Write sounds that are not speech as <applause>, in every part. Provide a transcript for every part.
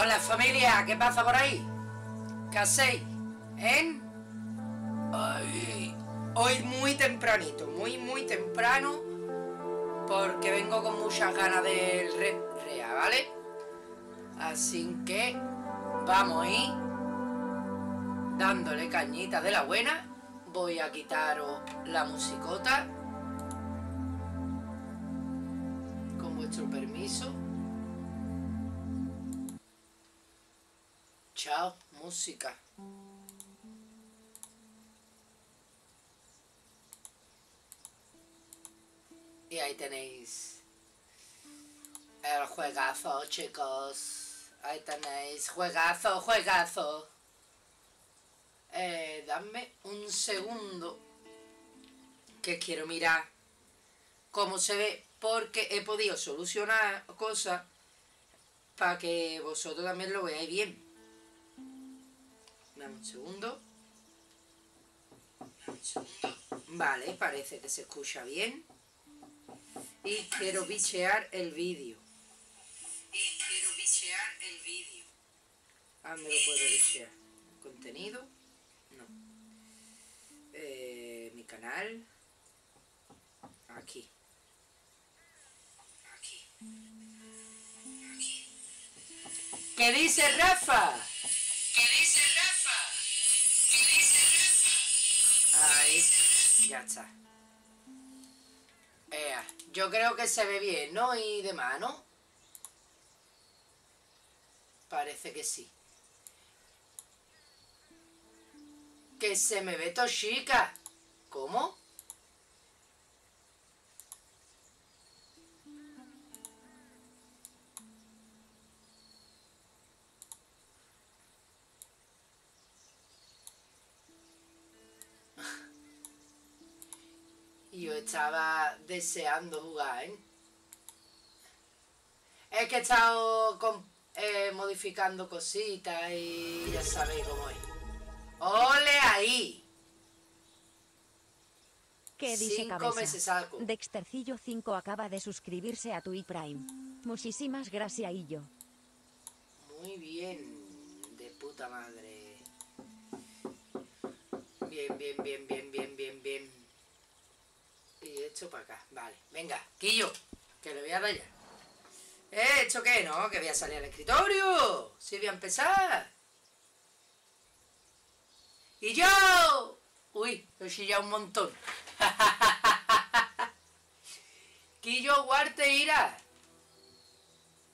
Hola familia, ¿qué pasa por ahí? ¿Qué hacéis? ¿En? Hoy muy tempranito, muy muy temprano porque vengo con muchas ganas del Red Rea, ¿vale? Así que vamos a ir dándole cañita de la buena. Voy a quitaros la musicota música. Y ahí tenéis el juegazo, chicos. Ahí tenéis, juegazo, juegazo. Eh, dame un segundo que quiero mirar cómo se ve porque he podido solucionar cosas para que vosotros también lo veáis bien. Dame un segundo. Dame un segundo. Vale, parece que se escucha bien. Y quiero bichear el vídeo. Y quiero bichear el vídeo. ¿A dónde lo puedo bichear? ¿Contenido? No. Eh, mi canal. Aquí. Aquí. Aquí. ¿Qué dice Rafa? ¿Qué dice Rafa? Ahí. Ya está. Ea, yo creo que se ve bien, ¿no? Y demás, ¿no? Parece que sí. Que se me ve chica. ¿Cómo? Y yo estaba deseando jugar, ¿eh? Es que he estado con- eh, modificando cositas y ya sabéis cómo es. ¡Ole ahí! ¿Qué dice Cinco cabeza? meses saco. Dextercillo 5 acaba de suscribirse a Twitch Prime. Muchísimas gracias, Illo. Muy bien, de puta madre. Bien, bien, bien, bien, bien, bien, bien. Y esto para acá, vale. Venga, Quillo, que le voy a ya. ¿Eh? ¿Esto qué? No, que voy a salir al escritorio. Sí, voy a empezar. Y yo. Uy, he chillado un montón. <laughs> Quillo, guarte, ira.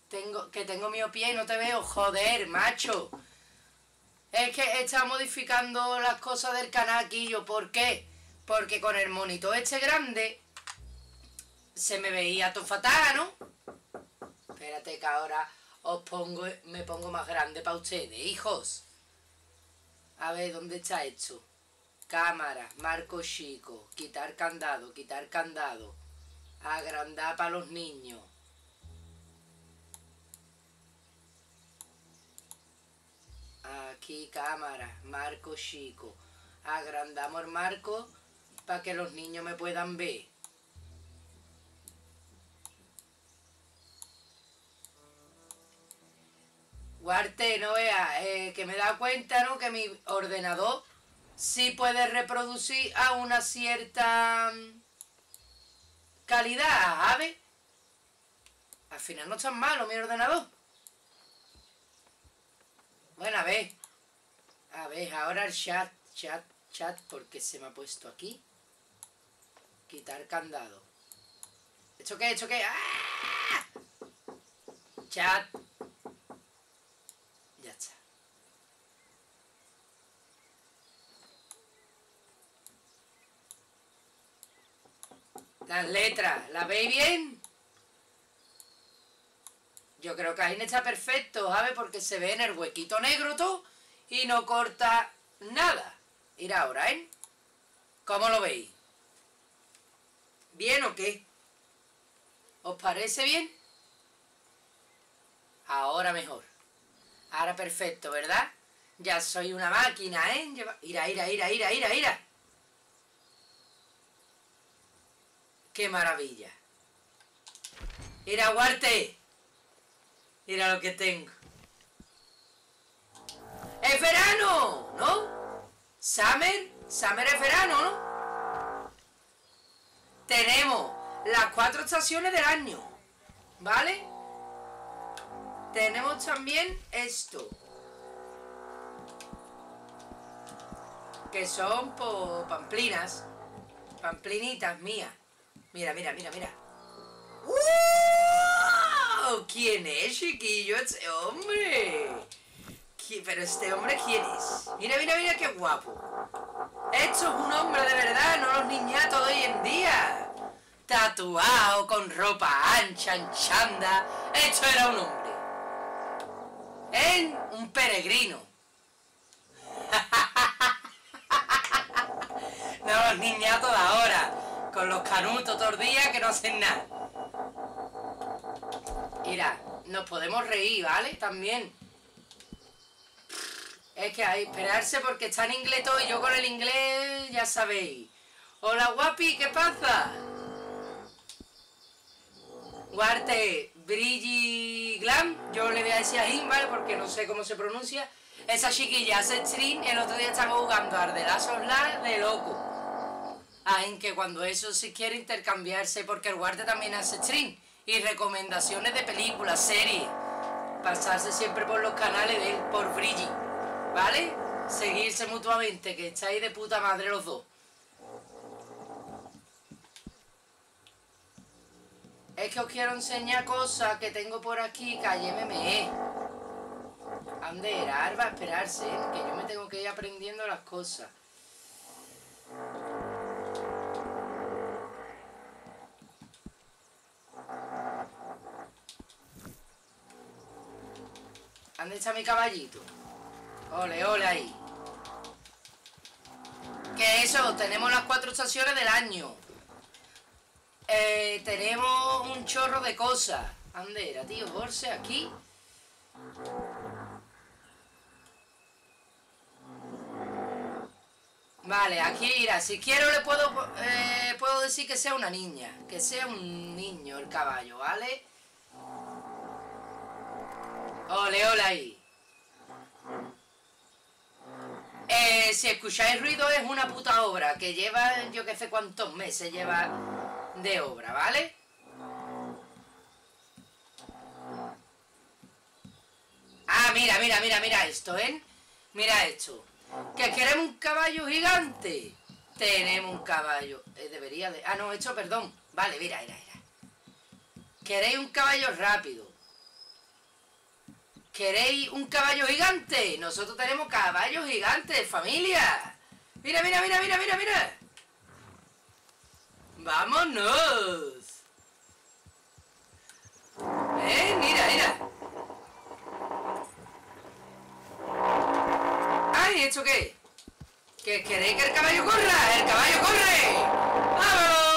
Tengo, que tengo miopía y no te veo. Joder, macho. Es que estado modificando las cosas del canal, Quillo. ¿Por qué? Porque con el monitor este grande se me veía todo fatal, ¿no? Espérate que ahora os pongo, me pongo más grande para ustedes, hijos. A ver, ¿dónde está esto? Cámara, marco chico, quitar candado, quitar candado. Agrandar para los niños. Aquí cámara, marco chico. Agrandamos el marco para que los niños me puedan ver. Guarte, no vea, eh, que me da cuenta, ¿no? Que mi ordenador sí puede reproducir a una cierta mm, calidad, ¿sabes? Al final no es tan malo mi ordenador. Bueno, a ver. A ver, ahora el chat, chat, chat, porque se me ha puesto aquí. Quitar candado. ¿Esto qué? ¿Esto qué? ¡Ah! Chat. Ya está. Las letras, ¿las veis bien? Yo creo que ahí está perfecto, ¿sabes? Porque se ve en el huequito negro todo y no corta nada. Mira ahora, ¿eh? ¿Cómo lo veis? ¿Bien o qué? ¿Os parece bien? Ahora mejor. Ahora perfecto, ¿verdad? Ya soy una máquina, ¿eh? Ira, ira, ira, ira, ira, ira. ¡Qué maravilla! Mira, Guarte. Mira lo que tengo. Es verano, ¿no? Summer, summer es verano, ¿no? Tenemos las cuatro estaciones del año, ¿vale? Tenemos también esto. Que son pamplinas. Pamplinitas mías. Mira, mira, mira, mira. ¡Wow! ¿Quién es, chiquillo, este hombre? ¿Qui- Pero este hombre, ¿quién es? Mira, mira, mira qué guapo. Esto es un hombre de verdad, no los niñatos de hoy en día. Tatuado, con ropa ancha, en chanda. Esto era un hombre. En un peregrino. <laughs> no los niñatos de ahora. Con los canutos todos los días que no hacen nada. Mira, nos podemos reír, ¿vale? También. Es que hay que esperarse porque está en inglés todo y yo con el inglés ya sabéis. Hola guapi, ¿qué pasa? Guarte Brigi Glam, yo le voy a decir a ¿vale? Porque no sé cómo se pronuncia. Esa chiquilla hace stream, el otro día estaba jugando a Us de loco. Ay, que cuando eso se quiere intercambiarse, porque el guarte también hace stream. Y recomendaciones de películas, series. Pasarse siempre por los canales de él, por Brigi. ¿Vale? Seguirse mutuamente, que estáis de puta madre los dos. Es que os quiero enseñar cosas que tengo por aquí, cállememe. Ande era, Arba, esperarse, ¿eh? que yo me tengo que ir aprendiendo las cosas. ¿Dónde está mi caballito? Ole, ole ahí. Que eso, tenemos las cuatro estaciones del año. Eh, tenemos un chorro de cosas. ¿Dónde era, tío? Borse, aquí. Vale, aquí mira, si quiero le puedo, eh, puedo decir que sea una niña, que sea un niño el caballo, ¿vale? Ole, ole ahí. Eh, si escucháis ruido es una puta obra que lleva yo que sé cuántos meses lleva de obra, ¿vale? Ah, mira, mira, mira, mira esto, ¿eh? Mira esto. ¿Que queremos un caballo gigante? Tenemos un caballo. Eh, debería de... Ah, no, esto, perdón. Vale, mira, mira, mira. ¿Queréis un caballo rápido? ¿Queréis un caballo gigante? Nosotros tenemos caballos gigantes, familia. Mira, mira, mira, mira, mira, mira. ¡Vámonos! ¡Eh, mira, mira! ¡Ay, ¿esto qué? ¿Que queréis que el caballo corra? ¡El caballo corre! ¡Vámonos!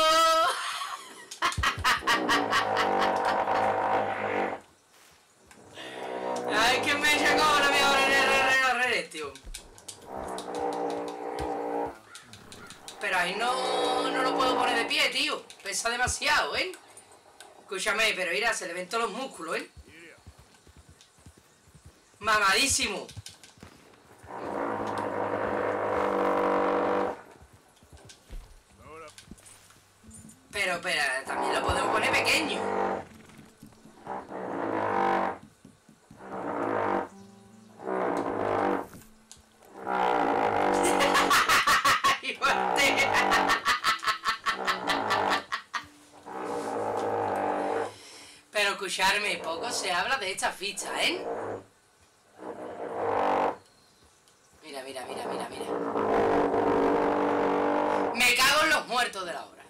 Pero ahí no, no lo puedo poner de pie, tío. Pesa demasiado, ¿eh? Escúchame, pero mira, se le ven todos los músculos, ¿eh? Mamadísimo. Pero, pero, también lo podemos poner pequeño. Pero escucharme, poco se habla de esta ficha, ¿eh? Mira, mira, mira, mira, mira. Me cago en los muertos de la obra.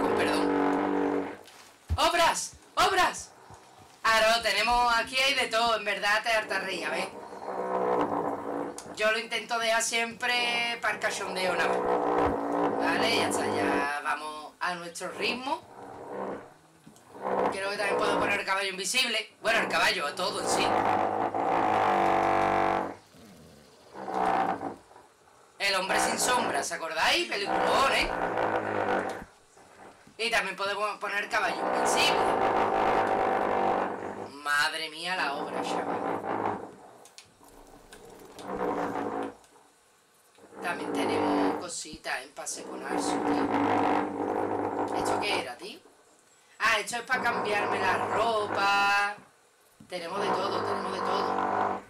Con perdón. ¡Obras! ¡Obras! Ahora tenemos aquí hay de todo, en verdad te hartarría, ¿ves? Yo lo intento dejar siempre para el cachondeo nada más. Vale, ya está, ya vamos a nuestro ritmo. Creo que también puedo poner el caballo invisible. Bueno, el caballo, todo en sí. El hombre sin sombra, ¿se acordáis? Peliculón, ¿eh? Y también podemos poner caballo invencible. Madre mía la obra, chaval. Cositas en pase con Arsu, tío. ¿Esto qué era, tío? Ah, esto es para cambiarme la ropa. Tenemos de todo, tenemos de todo.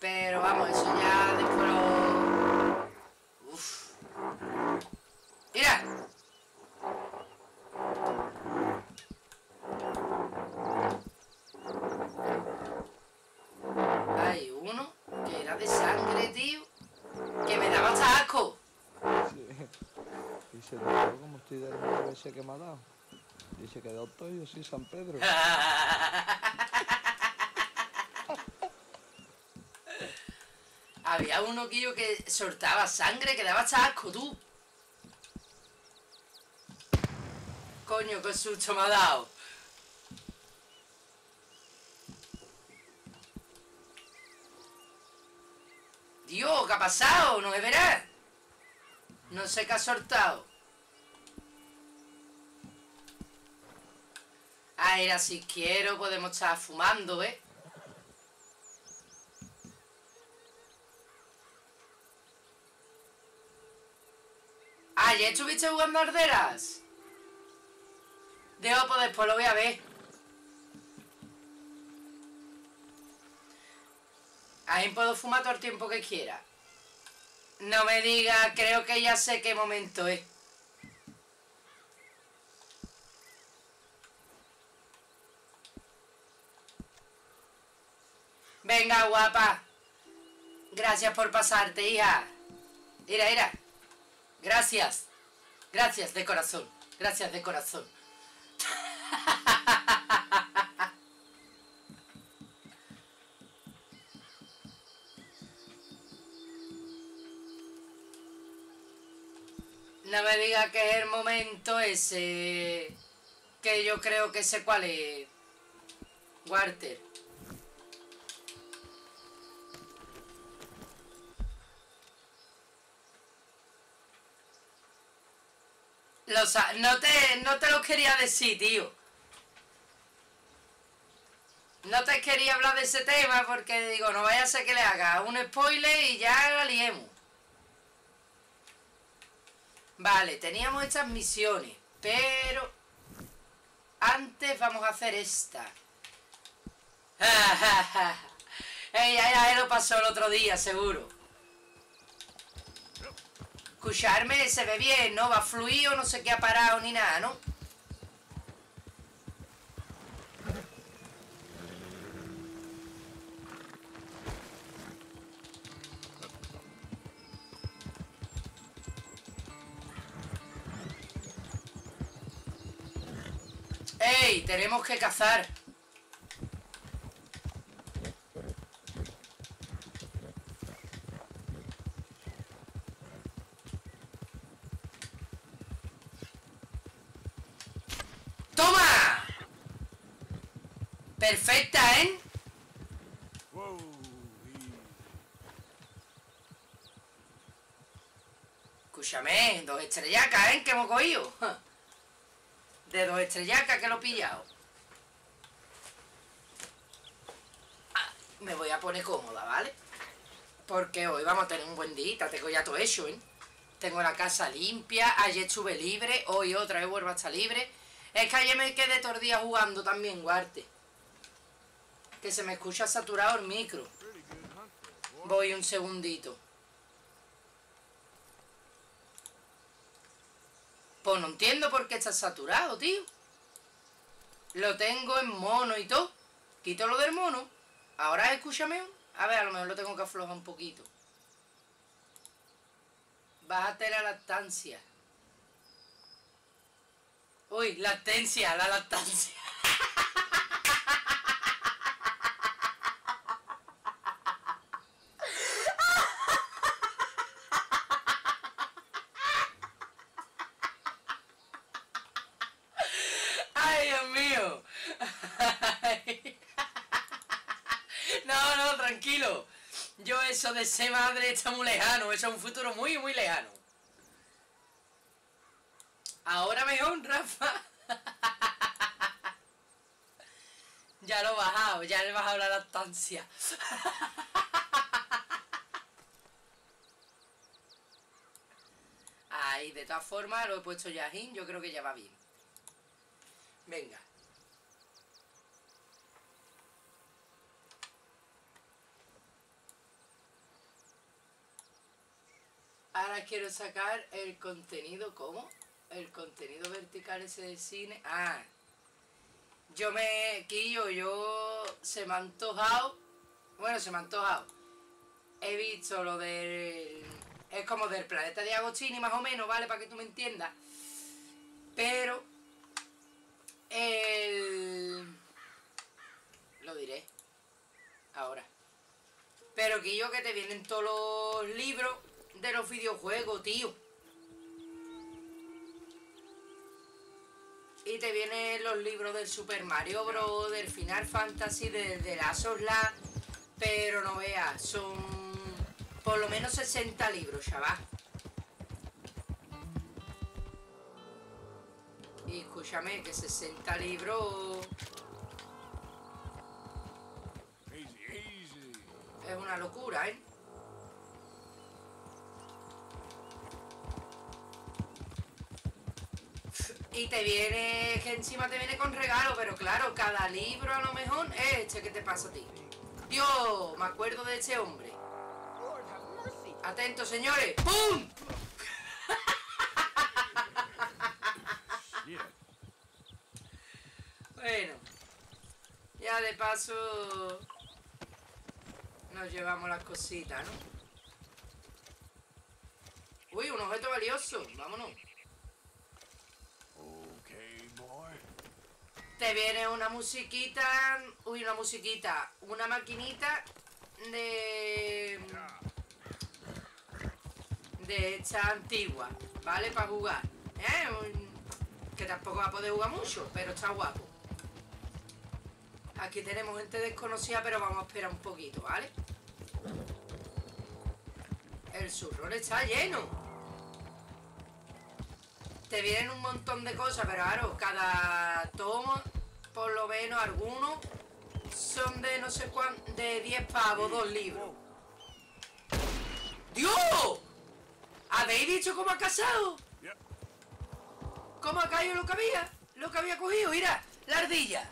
Pero vamos, eso ya después lo... Se notó como estoy de nuevo ese que me ha dado. Se quedó todo yo sí, San Pedro. <laughs> Había uno que yo que soltaba sangre que daba hasta asco, tú. Coño, qué susto me ha dado. Dios, ¿qué ha pasado? ¿No me verás? No sé qué ha soltado. Ah, era si quiero, podemos estar fumando, ¿eh? ¿Ayer estuviste jugando arderas? Dejo, pues después lo voy a ver. Ahí puedo fumar todo el tiempo que quiera. No me diga, creo que ya sé qué momento es. Venga, guapa. Gracias por pasarte, hija. Mira, mira. Gracias. Gracias de corazón. Gracias de corazón. <laughs> No me diga que es el momento ese que yo creo que sé cuál es. Walter. Lo no, te, no te lo quería decir, tío. No te quería hablar de ese tema porque digo, no vaya a ser que le haga un spoiler y ya la liemos. Vale, teníamos estas misiones, pero antes vamos a hacer esta. <laughs> Ella ya lo pasó el otro día, seguro. Escucharme se ve bien, ¿no? Va fluido, no sé qué ha parado ni nada, ¿no? ¡Ey! Tenemos que cazar. ¡Toma! Perfecta, ¿eh? Escúchame, dos estrellacas, ¿eh? Que hemos cogido. <laughs> De dos estrellacas que lo he pillado. Ah, me voy a poner cómoda, ¿vale? Porque hoy vamos a tener un buen día, tengo ya todo hecho, ¿eh? Tengo la casa limpia, ayer estuve libre, hoy otra vez vuelvo a estar libre. Es que ayer me quedé todo el jugando también, Guarte. Que se me escucha saturado el micro. Voy un segundito. Pues no entiendo por qué está saturado, tío. Lo tengo en mono y todo. Quito lo del mono. Ahora escúchame. A ver, a lo mejor lo tengo que aflojar un poquito. Bájate la lactancia. Uy, lactencia, la lactancia. <laughs> Ay, Dios mío. Ay. No, no, tranquilo. Yo eso de madre está muy lejano. Es un futuro muy, muy lejano. Ahora mejor, Rafa. <laughs> Ya lo he bajado, ya le he bajado la lactancia. <laughs> de todas formas lo he puesto ya yo creo que ya va bien. Venga. Ahora quiero sacar el contenido, ¿cómo? El contenido vertical ese de cine. Ah, yo me, Quillo, yo se me ha antojado, bueno, se me ha antojado. He visto lo del, es como del planeta de Agostini más o menos, ¿vale? Para que tú me entiendas. Pero, el, lo diré, ahora. Pero Quillo, que te vienen todos los libros de los videojuegos, tío. Y te vienen los libros del Super Mario Bros, del Final Fantasy, del de Last of Us, pero no veas, son por lo menos 60 libros, chaval. Y escúchame, que 60 libros es una locura, ¿eh? Y te viene, que encima te viene con regalo, pero claro, cada libro a lo mejor es este que te pasa a ti. Dios, me acuerdo de ese hombre. Atentos, señores. ¡Pum! <laughs> Bueno, ya de paso nos llevamos las cositas, ¿no? Uy, un objeto valioso, vámonos. Okay, boy. Te viene una musiquita, uy, una musiquita, una maquinita de... de esta antigua, ¿vale? Para jugar, ¿eh? Que tampoco va a poder jugar mucho, pero está guapo. Aquí tenemos gente desconocida, pero vamos a esperar un poquito, ¿vale? El surrón está lleno. Te vienen un montón de cosas, pero claro, cada tomo, por lo menos algunos, son de no sé cuán, de 10 pavos, dos libros. ¡Dios! ¿Habéis dicho cómo ha casado? ¿Cómo ha caído lo que había? Lo que había cogido, mira, la ardilla.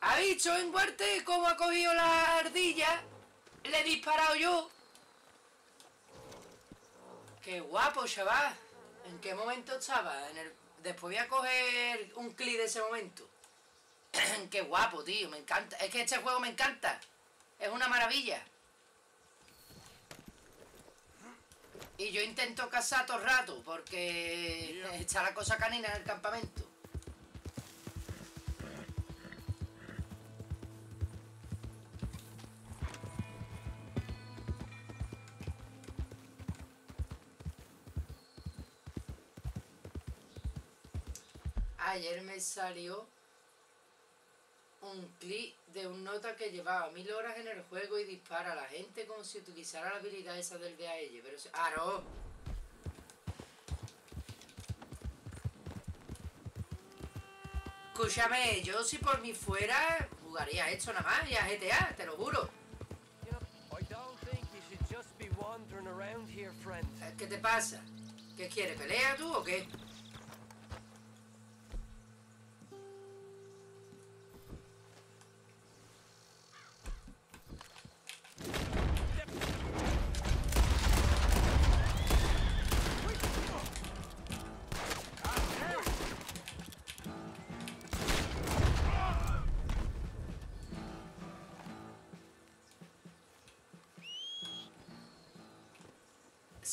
¿Ha visto en Huarte cómo ha cogido la ardilla? Le he disparado yo. Qué guapo, chaval. ¿En qué momento estaba? En el... Después voy a coger un clip de ese momento. <clears throat> Qué guapo, tío. Me encanta. Es que este juego me encanta. Es una maravilla. Y yo intento cazar todo el rato porque está la cosa canina en el campamento. Ayer me salió un clip de un nota que llevaba mil horas en el juego y dispara a la gente como si utilizara la habilidad esa del de a ella. Pero se... ¡Ah, no! Escúchame, yo si por mí fuera jugaría esto nada más y a GTA, te lo juro. ¿Qué te pasa? ¿Qué quieres? ¿Pelea tú o qué?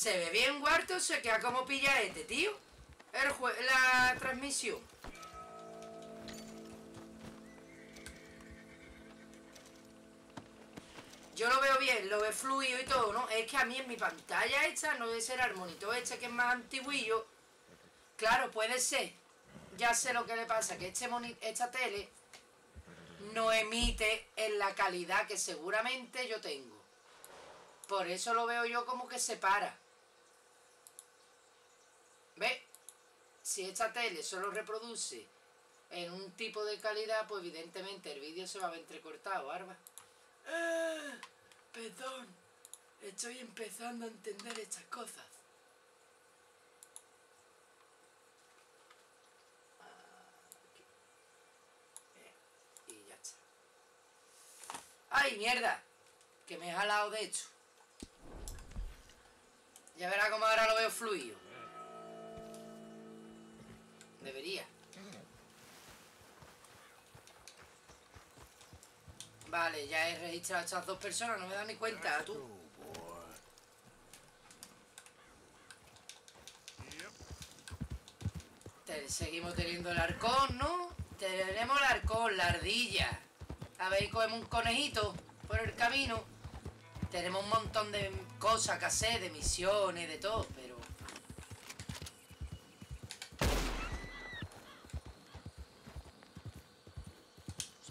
Se ve bien, Huarto, se queda como pilla este, tío. El jue- la transmisión. Yo lo veo bien, lo veo fluido y todo, ¿no? Es que a mí en mi pantalla esta, no debe ser el monitor este que es más antiguillo. Claro, puede ser. Ya sé lo que le pasa, que este esta tele no emite en la calidad que seguramente yo tengo. Por eso lo veo yo como que se para. ¿Ves? Si esta tele solo reproduce en un tipo de calidad, pues evidentemente el vídeo se va a ver entrecortado, Arba. ¡Ah! Perdón. Estoy empezando a entender estas cosas. Eh, Y ya está. ¡Ay, mierda! Que me he jalado de hecho. Ya verá cómo ahora lo veo fluido. Debería. Vale, ya he registrado a estas dos personas, no me da ni cuenta, tú. Te- seguimos teniendo el arcón, ¿no? Tenemos el arcón, la ardilla. A ver, cogemos un conejito por el camino. Tenemos un montón de cosas que hacer, de misiones, de todo, pero... Slow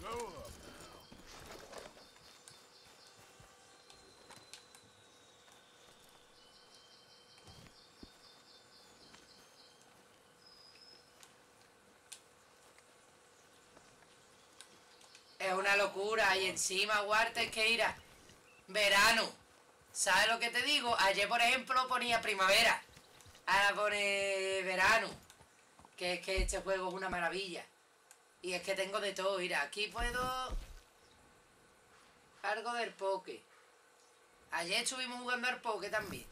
up now. Es una locura. Y encima, Huarte, es que irá. Verano. ¿Sabes lo que te digo? Ayer, por ejemplo, ponía primavera. Ahora pone verano. Que es que este juego es una maravilla. Y es que tengo de todo. Mira, aquí puedo... Algo del poke. Ayer estuvimos jugando al poke también.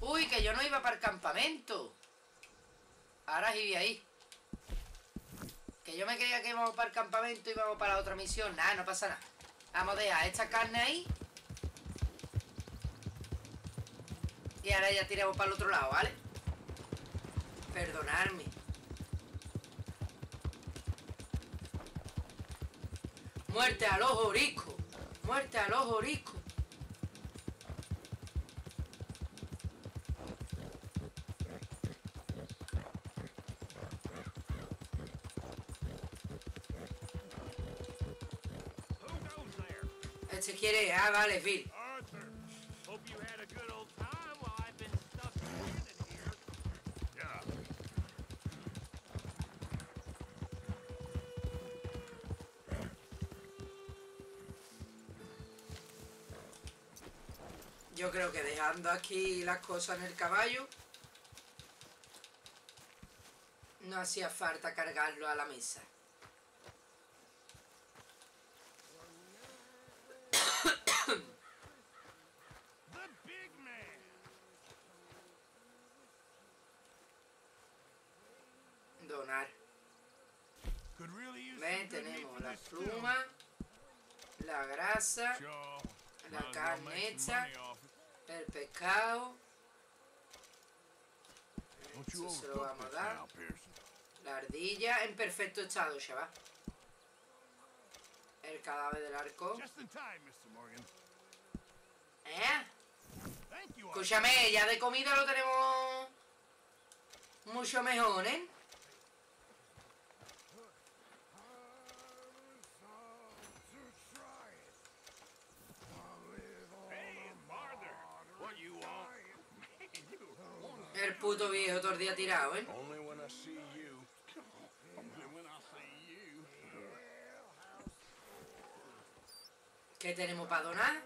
Uy, que yo no iba para el campamento. Ahora sí vi ahí. Que yo me creía que íbamos para el campamento y íbamos para la otra misión. Nada, no pasa nada. Vamos a dejar esta carne ahí. Y ahora ya tiramos para el otro lado, ¿vale? Perdonadme. Muerte a los oriscos. Muerte a los oriscos. Who goes there? Este quiere... Ah, vale, Phil. Creo que dejando aquí las cosas en el caballo no hacía falta cargarlo a la mesa. Donar. Ven, tenemos la pluma, la grasa, la carne hecha. Pescado, Eso se lo vamos a dar. la ardilla en perfecto estado, chaval. El cadáver del arco. ¿Eh? Escúchame, ya de comida lo tenemos mucho mejor, ¿eh? Hey, farther. What you want? Man, you El puto viejo todo el día tirado, ¿eh? ¿Qué tenemos para donar?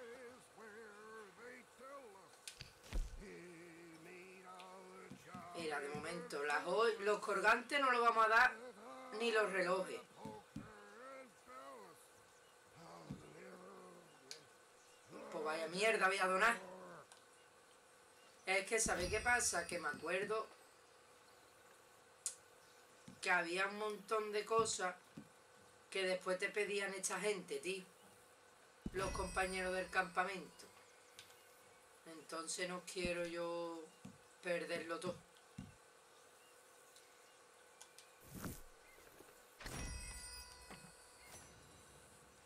Mira, de momento, las los colgantes no los vamos a dar ni los relojes. Pues vaya mierda voy a donar. Es que, ¿sabéis qué pasa? Que me acuerdo que había un montón de cosas que después te pedían esta gente, tío. Los compañeros del campamento. Entonces no quiero yo perderlo todo.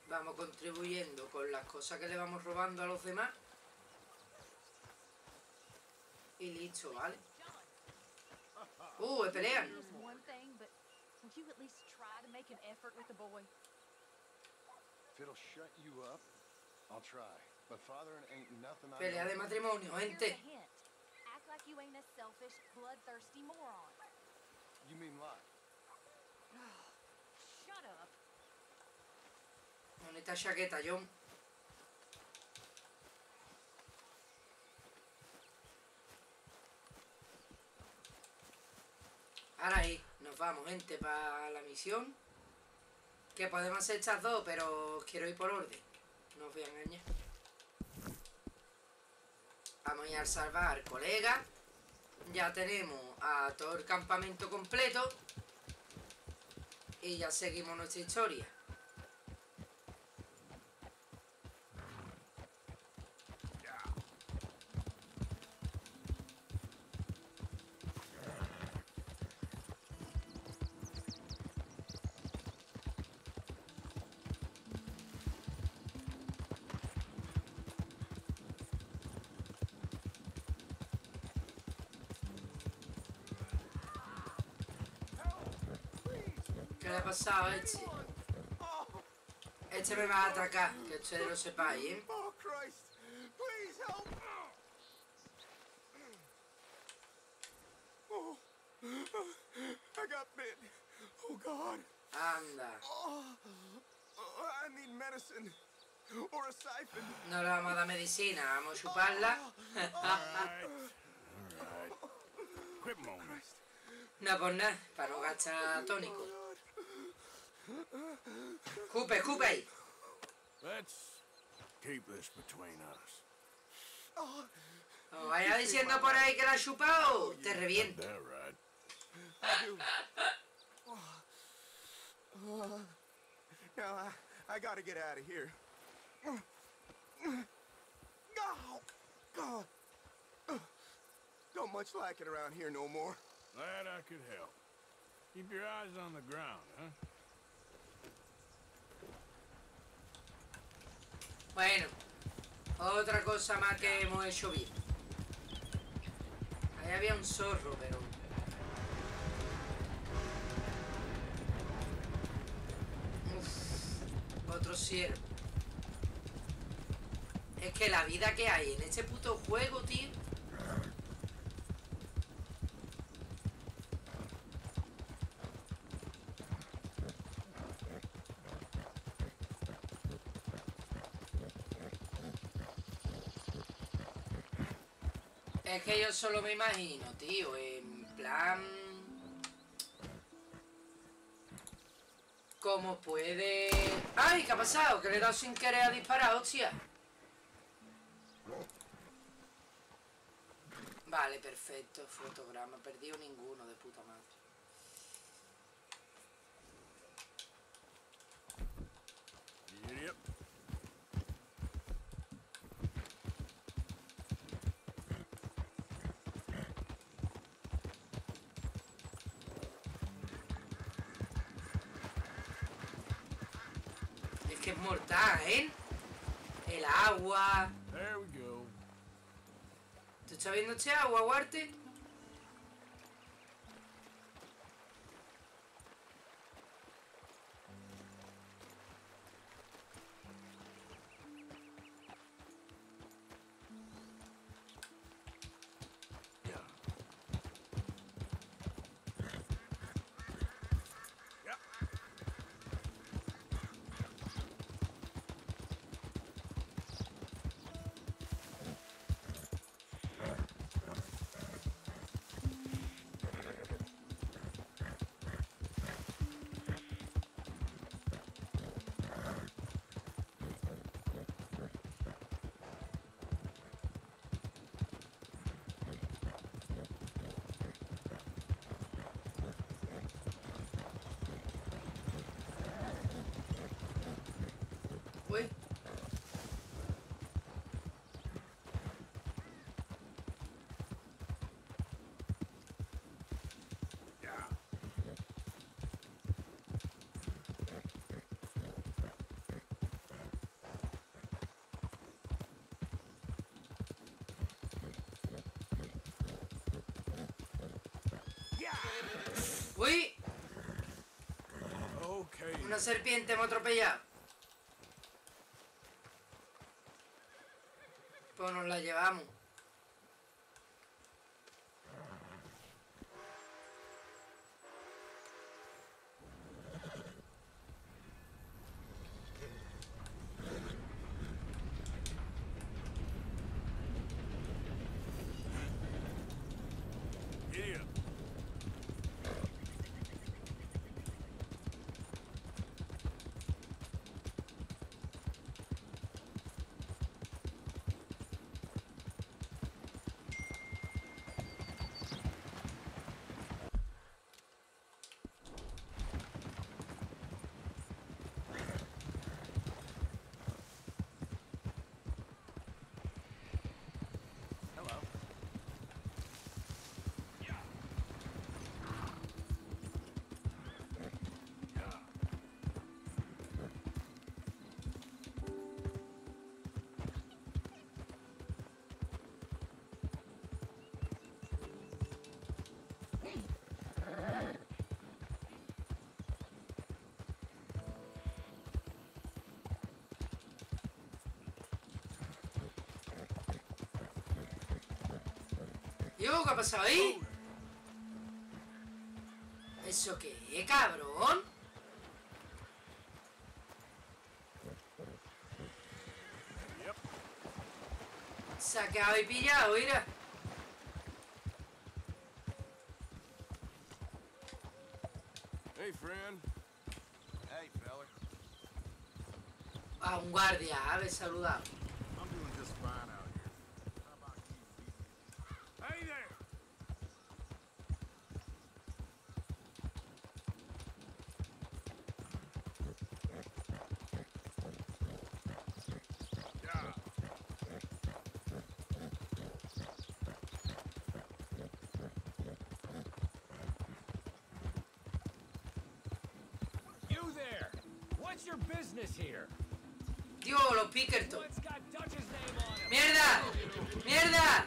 Vamos contribuyendo con las cosas que le vamos robando a los demás. Y listo, ¿vale? Uh, pelean. Pelea de matrimonio, gente. Act like you ain't a selfish, bloodthirsty moron. You mean lie? <sighs> Shut up. Con esta chaqueta, John. Ahora ahí, nos vamos, gente, para la misión. Que podemos hacer estas dos, pero quiero ir por orden. No os voy a engañar. Vamos a ir a salvar al colega. Ya tenemos a todo el campamento completo. Y ya seguimos nuestra historia. ¿Qué le ha pasado a este? Este me va a atracar, que ustedes lo sepáis, ¿eh? Oh, Christ! Please help! Oh. Oh, God. Anda. Oh. No le vamos a dar medicina, vamos a chuparla. No por nada, para no gastar tónico. Jupe, jupe ahí. Let's keep this between us. No vaya diciendo por ahí que la ha chupado, oh, te reviento. That right? I. Oh. now, I, I gotta get out of here. Oh, God. Don't much like it around here no more. Glad I could help. Keep your eyes on the ground, huh? Bueno, otra cosa más que hemos hecho bien. Ahí había un zorro, pero... Uf, otro ciervo. Es que la vida que hay en este puto juego, tío. Es que yo solo me imagino, tío, en plan... ¿Cómo puede...? ¡Ay! ¿Qué ha pasado? Que le he dado sin querer a disparar, hostia. Vale, perfecto. Fotograma. Perdido ninguno, de puta madre. Yep. Es que es mortal, ¿eh? El agua... There we go. ¿Tú estás viendo este agua, Guarte? Serpiente me ha atropellado. Pues nos la llevamos. ¿Qué ha pasado ahí? ¿Eso qué, cabrón? Se ha quedado ahí pillado, mira. Hey, friend. Hey, feller. A un guardia, haber saludado. I'm doing just fine out here. How about you? Hey there! Yeah. You there! What's your business here? Tío, los Pickerton. ¡Mierda! ¡Mierda!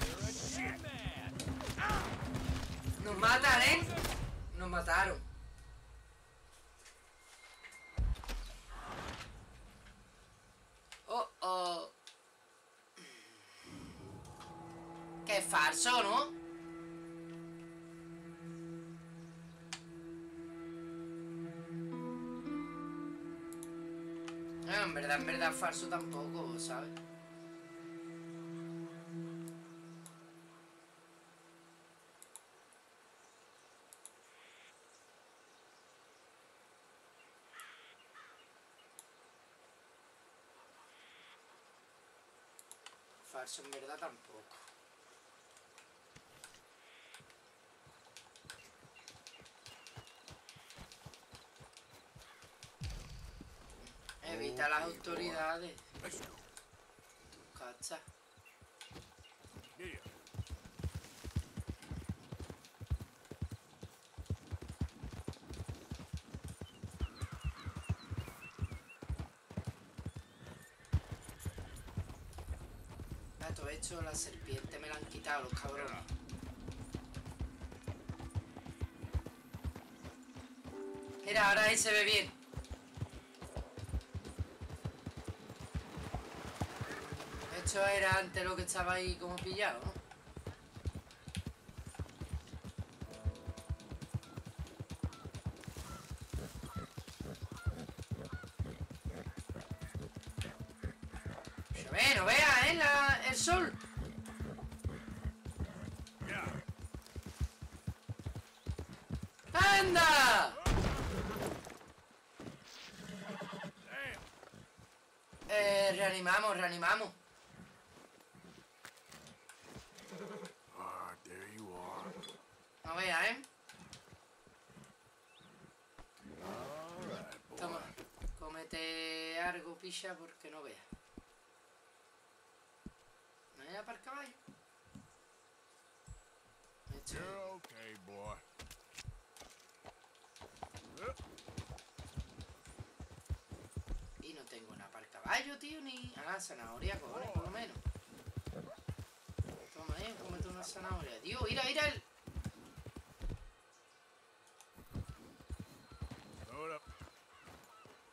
You're a shit man! Nos matan, ¿eh? Nos mataron. Falso tampoco, ¿sabes? Falso en verdad tampoco. Evita las autoridades. Go. Cacha. Todo esto, la serpiente me la han quitado los cabrones. Mira, ahora ahí se ve bien. Esto era antes lo que estaba ahí como pillado, ¿no? Se ve, no vea, ¿eh? El sol. ¡Anda! Eh, reanimamos, reanimamos. Ah, there you are. No vea, ¿eh? All right, boy. Toma, cómete algo, picha, porque no vea. ¿No hay para el caballo? Esto- You're okay, boy. Uh, Y no tengo nada para el caballo, tío, ni... Ah, zanahoria, cojones, por lo menos. Toma, eh, cómete una zanahoria. Tío, mira, mira el...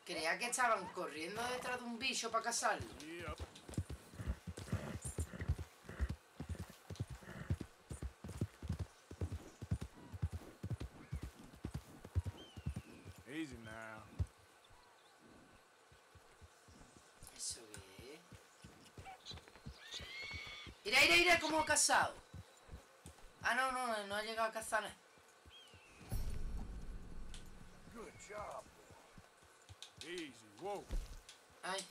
Creía que estaban corriendo detrás de un bicho para cazarlo. Yep. Easy now. ¿Eso qué es? Mira, mira, Ah, no, no, no ha llegado a cazar nada. Good job. Easy. Whoa. Ay,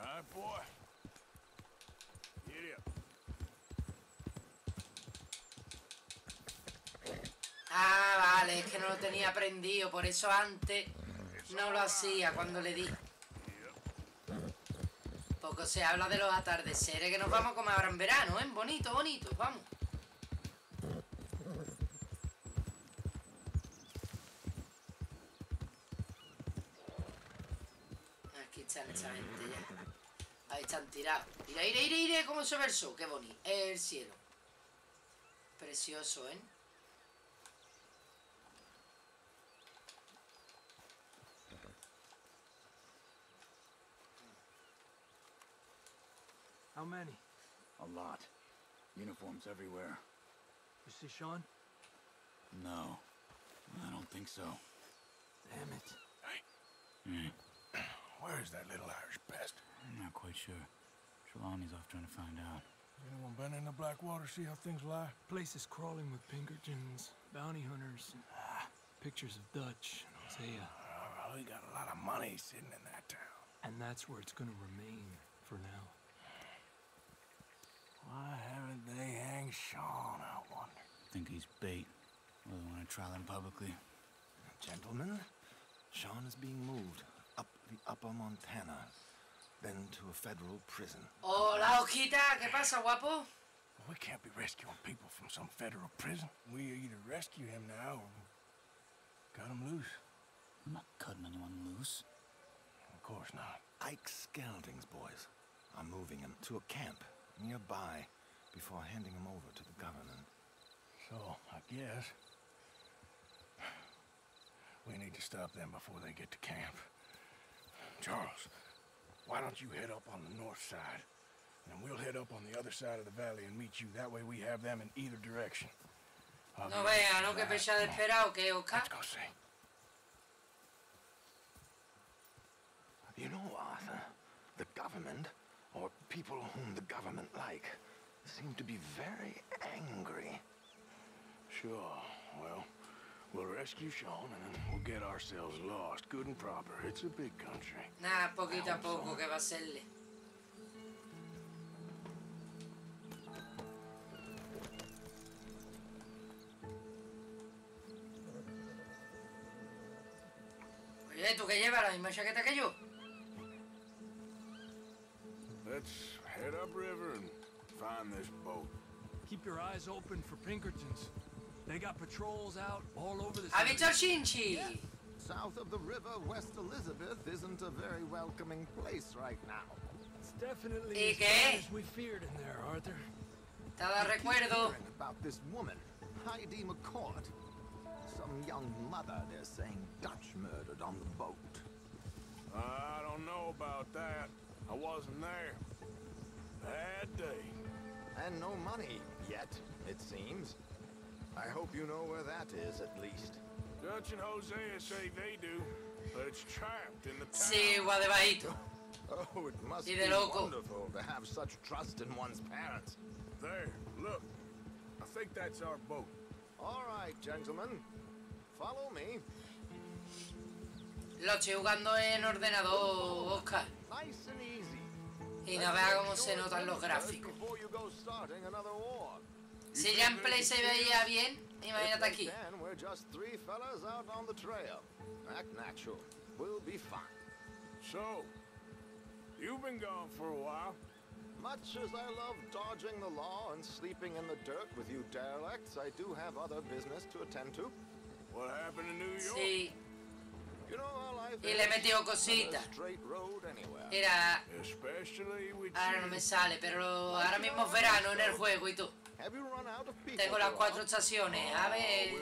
All right, boy. Get up. ah, vale, es que no lo tenía prendido, por eso antes no lo hacía cuando le di. Poco se habla de los atardeceres que nos vamos a comer ahora en verano, ¿eh? Bonito, bonito, vamos. Aquí están esta gente ya. Ahí están tirados. Mira, mira, mira, mira cómo se ve el sol. Qué bonito. El cielo. Precioso, ¿eh? How many? A lot. Uniforms everywhere. You see Sean? No, I don't think so. Damn it. Hmm, <clears throat> Where's that little Irish pest? I'm not quite sure. Trelawney's off trying to find out. Anyone been in the Blackwater, see how things lie? Place is crawling with Pinkertons, bounty hunters, and, ah, pictures of Dutch and Hosea. Oh, we got a lot of money sitting in that town. And that's where it's gonna remain for now. Why haven't they hanged Sean, I wonder? Think he's bait. Well, they want to trial him publicly. Gentlemen, Sean is being moved up the upper Montana, then to a federal prison. Hola, Ojita, ¿qué pasa, guapo? We can't be rescuing people from some federal prison. We either rescue him now or cut him loose. I'm not cutting anyone loose. Of course not. Ike Skelding's boys are moving him to a camp nearby before handing him over to the government. So, I guess we need to stop them before they get to camp. Charles, why don't you head up on the north side? And we'll head up on the other side of the valley and meet you. That way we have them in either direction. I'll No be vea, ¿no? Que right. pecha de Come on. espera o qué, Let's go see. You know, Arthur, the government, or people whom the government like, seem to be very angry. Sure. Well, we'll rescue Sean and then we'll get ourselves lost, good and proper. It's a big country. Nada, poquito a poco, que va a serle. Oye, ¿tú qué llevas? ¿La misma chaqueta que yo? Let's head upriver and find this boat. Keep your eyes open for Pinkertons. They got patrols out all over the ¿Ha city. visto el chinchi? South of the river, West Elizabeth isn't a very welcoming place right now. It's definitely as bad as we feared in there, Arthur. Te da recuerdo. Hearing about this woman, Heidi McCord. Some young mother, they're saying, Dutch murdered on the boat. I don't know about that. I wasn't there. Bad day. And no money yet, it seems. I hope you know where that is, at least. Dutch and Hosea say they do, but it's trapped in the town. Sí, igual de bajito. Oh, it must be wonderful to have such trust in one's parents. There, look. I think that's our boat. All right, gentlemen. Follow me. Lo estoy jugando en ordenador, Oscar. Nice and easy. Y no vea cómo se notan los gráficos. Before you go starting another war. Si ya en Play se veía bien, imagínate aquí. we can, we're just three fellas out on the trail. Act natural. We'll be fine. So, you've been gone for a while. Much as I love dodging the law and sleeping in the dirt with you derelicts, I do have other business to attend to. What happened in New York? Sí, y le he metido cositas. with ahora no me sale, pero ahora mismo es verano en el juego y people Tengo las cuatro estaciones. A ver,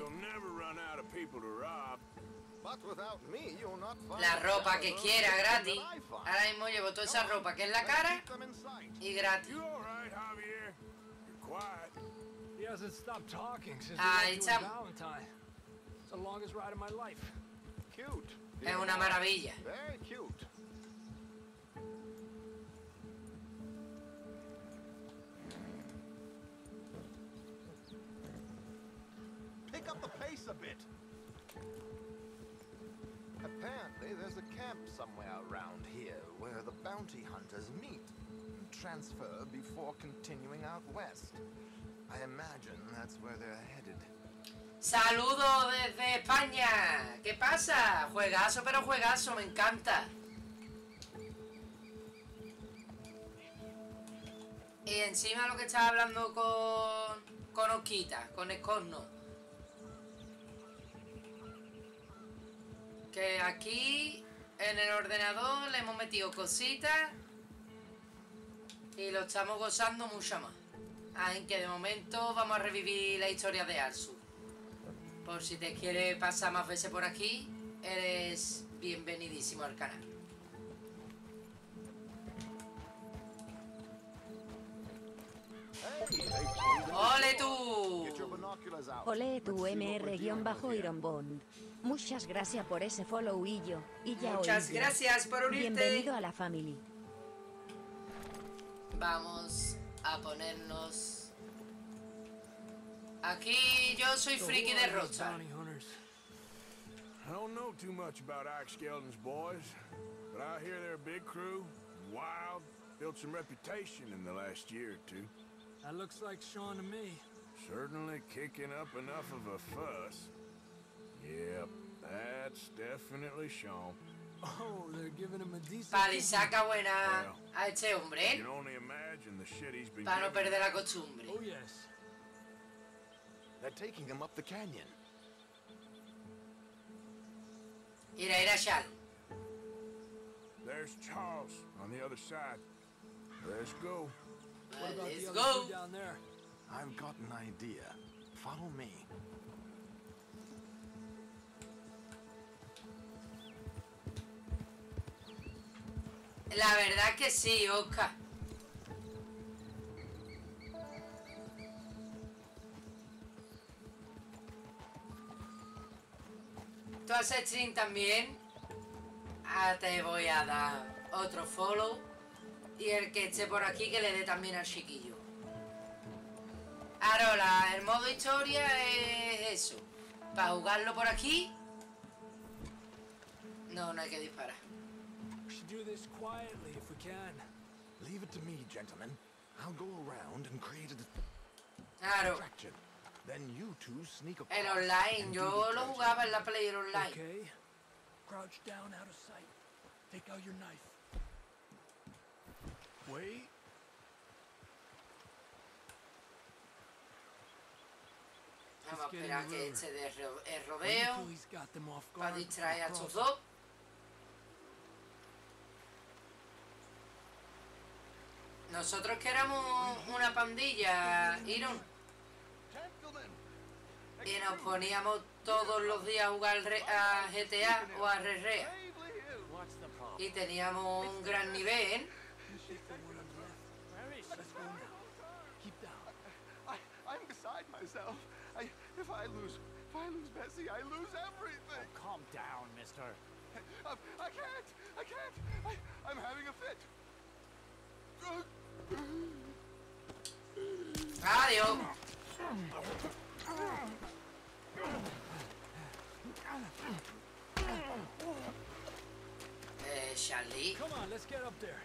la ropa que quiera gratis. Ahora mismo llevo toda esa ropa que es la cara y gratis. You all Es una maravilla. Very cute. Pick up the pace a bit. Apparently, there's a camp somewhere around here where the bounty hunters meet and transfer before continuing out west. I imagine that's where they're headed. Saludos desde España. ¿Qué pasa? Juegazo, pero juegazo, me encanta. Y encima lo que estaba hablando con, con Oquita, con Escorno. Que aquí en el ordenador le hemos metido cositas y lo estamos gozando mucho más. Así que de momento vamos a revivir la historia de Arsu. Por si te quieres pasar más veces por aquí, eres bienvenidísimo al canal. ¡Ole tú! Ole here. MR-Iron Bond. Muchas gracias por ese follow y yo. Y ya Muchas oído. gracias por unirte. Bienvenido a la family. Vamos a ponernos... Aquí yo soy So friki de hunters? I don't know too much about Ike Skeldon's boys, but I hear they're a big crew, wild, built some reputation in the last year or two. That looks like Sean to me. Certainly kicking up enough of a fuss. Yep, that's definitely Sean. Oh, they're giving him a decent. Palisaca buena a este You hombre, can only imagine the shit he's been para no perder la costumbre. Oh yes. They're taking him up the canyon. Ir a ir. There's Charles on the other side. Let's go. What about Let's the other go. two down there? I've got an idea. Follow me. La verdad que sí, Oscar. Tú haces stream también. Ah, te voy a dar otro follow. Y el que esté por aquí que le dé también al chiquillo. Ahora, el modo historia es eso. Para jugarlo por aquí. No, no hay que disparar. We should do this quietly if we can. Leave it to me, gentlemen. I'll go around and create a Claro. distraction. Then you two sneak across. El online, yo lo jugaba en la player online. Okay. Crouch down out of sight. Take out your knife. Wait. Vamos a esperar que este de ro- el rodeo para distraer a estos dos. Nosotros que éramos una pandilla, Iron, y nos poníamos todos los días a jugar a GTA o a you. Y teníamos un gran nivel. I'm beside myself. I, if I lose, if I lose Bessie, I lose everything. Calm down, mister. I, I can't. I can't. I, I'm having a fit. Adiós. Eh, Charlie. Come on, let's get up there.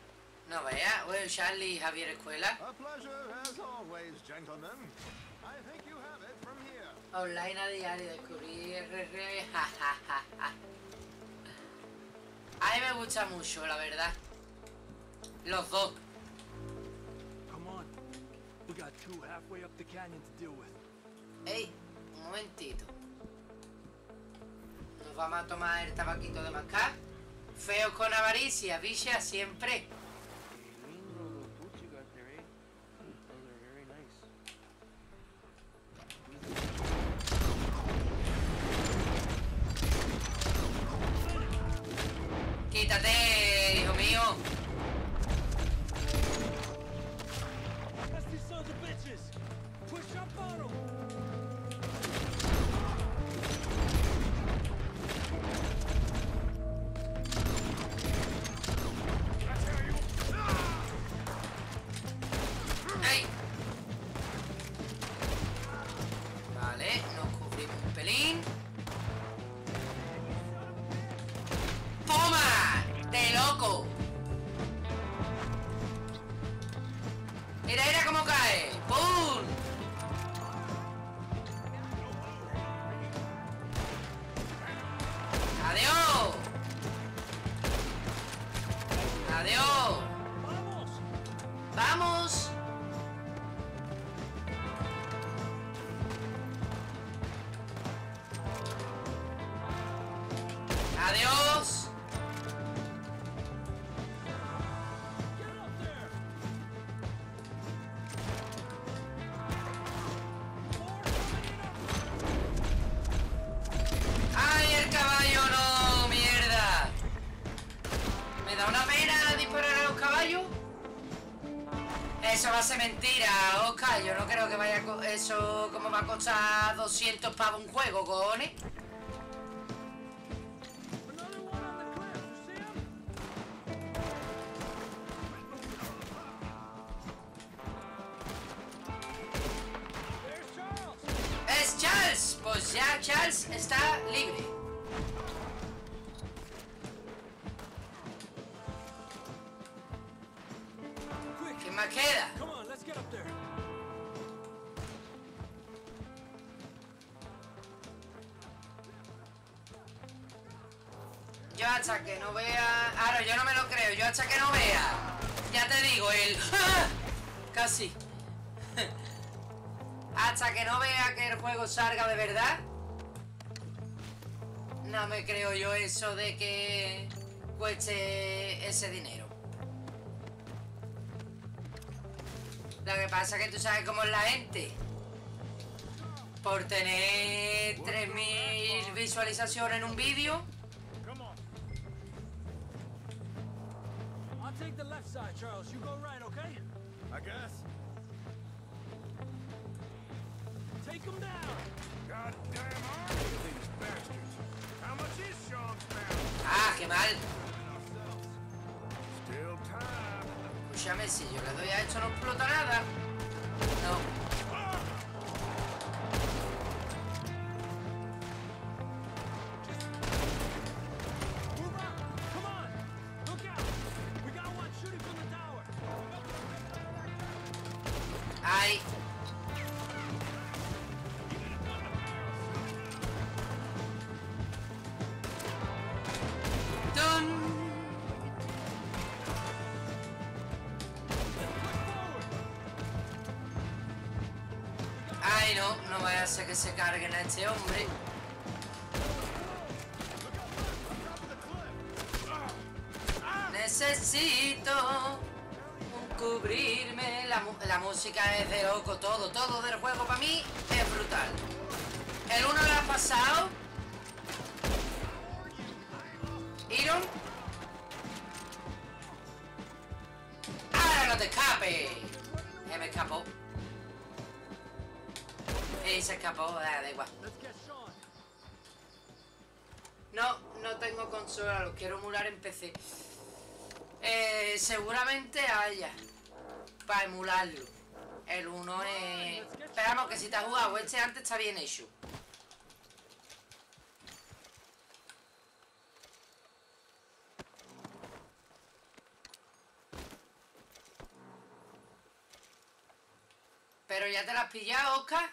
No vea, bueno, Charlie y Javier Escuela. A pleasure as always, gentlemen. I think you have it from here. Online a diario, descubrí RR. ja, ja, ja, ja. A mí me gusta mucho, la verdad. Los dos. Come un momentito. Nos vamos a tomar el tabaquito de mascar. Feos con avaricia, bicha, siempre. Quítate, hijo mío. 200 pavos un juego, creo yo eso de que cueste ese dinero. Lo que pasa es que tú sabes cómo es la gente. Por tener 3.000 visualizaciones en un vídeo... No, vaya a ser que se carguen a este hombre. Necesito cubrirme. La, la música es de loco, todo, todo del juego para mí es brutal. El uno lo ha pasado. Tengo consola, lo quiero emular en PC. Eh, seguramente haya para emularlo. El 1 es. Esperamos que si te has jugado este antes está bien hecho. Pero ya te la has pillado, Oscar.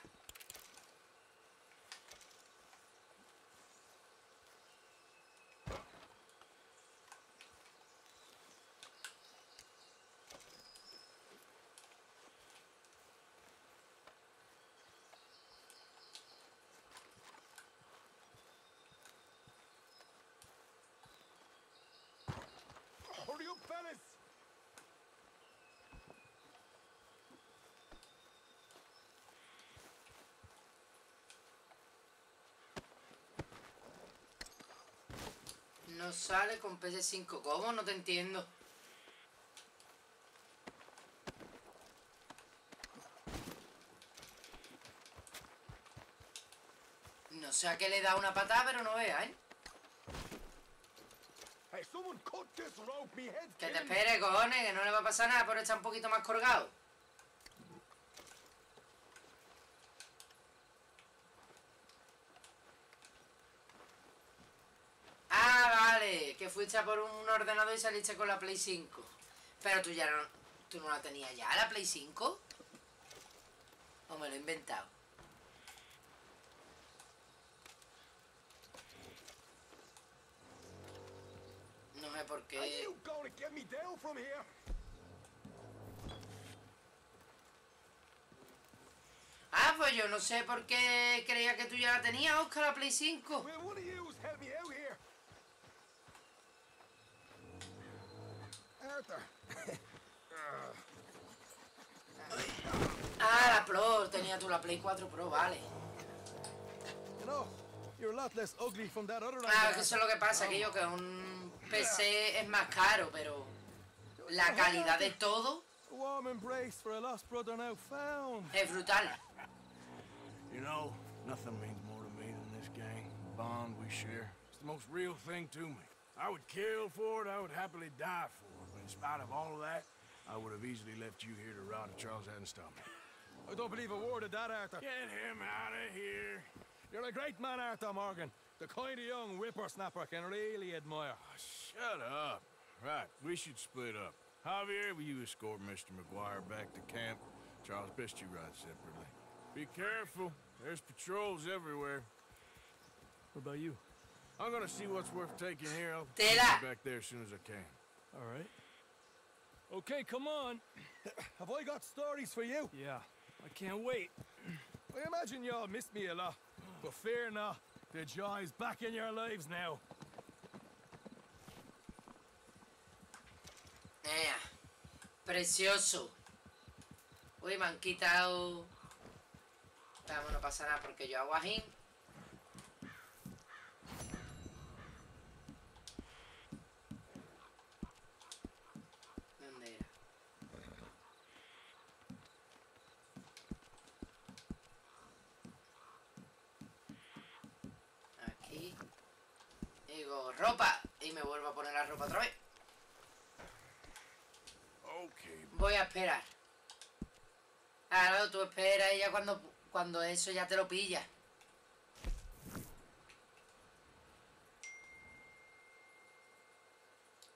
Hurry up, fellas! No sale con PS5. ¿Cómo? No te entiendo. No sé a qué le da una patada, pero no vea, ¿eh? Que te espere, cojones, que no le va a pasar nada por estar un poquito más colgado. Ah, por un ordenador y saliste con la Play 5. Pero tú ya no, tú no la tenías ya, la Play 5. ¿O me lo he inventado? No sé por qué. Ah, pues yo no sé por qué creía que tú ya la tenías, Oscar, la Play 5. Will one of yous help me out here? Arthur. Ah, la Pro, tenía tú la Play 4 Pro, vale. You know, you're a lot less ugly from that other Ah, que eso es lo que pasa, que yo que un PC es más caro, pero la calidad de todo A warm embrace for a lost brother now found. Es brutal. You know, nothing means more to me than this gang. The bond we share. It's the most real thing to me. I would kill for it, I would happily die for it. But in spite of all of that, I would have easily left you here to rot if Charles hadn't stopped me. I don't believe a word of that, Arthur. Get him out of here. You're a great man, Arthur Morgan. The kind of young whippersnapper can really admire. Ah, shut up. Right, we should split up. Javier, will you escort Mr. McGuire back to camp? Charles, best you ride separately. Be careful. There's patrols everywhere. What about you? I'm gonna see what's worth taking here. I'll Tela. get you back there as soon as I can. All right. Okay, come on. <clears throat> Have I got stories for you? Yeah, I can't wait. <clears throat> I imagine y'all missed me a lot. But fear not, the joy's back in your lives now. Ea, precioso. Uy, me han quitado... Vamos, no pasa nada porque yo hago ajín. Digo, ropa. Y me vuelvo a poner la ropa otra vez. Voy a esperar. Claro, tú esperas y ya cuando, cuando eso ya te lo pilla.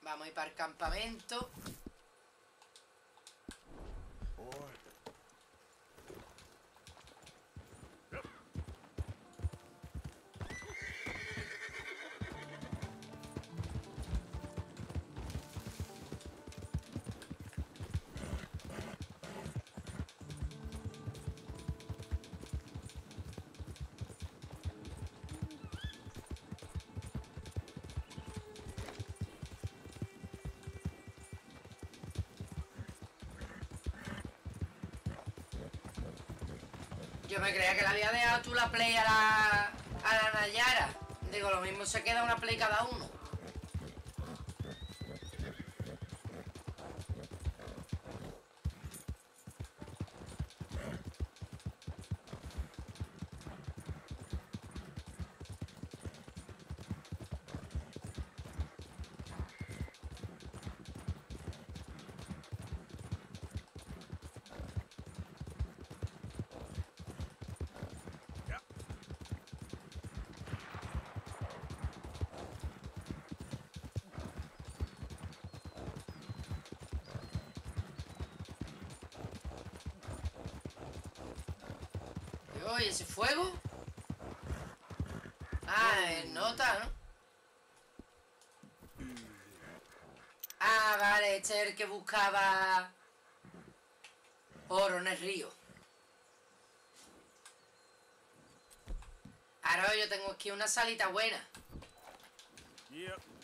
Vamos a ir para el campamento. Me creía que le había dejado tú la play a la, a la Nayara. Digo, lo mismo se queda una play cada uno. Digo, ¿y ese fuego? Ah, nota, ¿no? Ah, vale, este es el que buscaba oro en el río. Ahora yo tengo aquí una salita buena. Yep.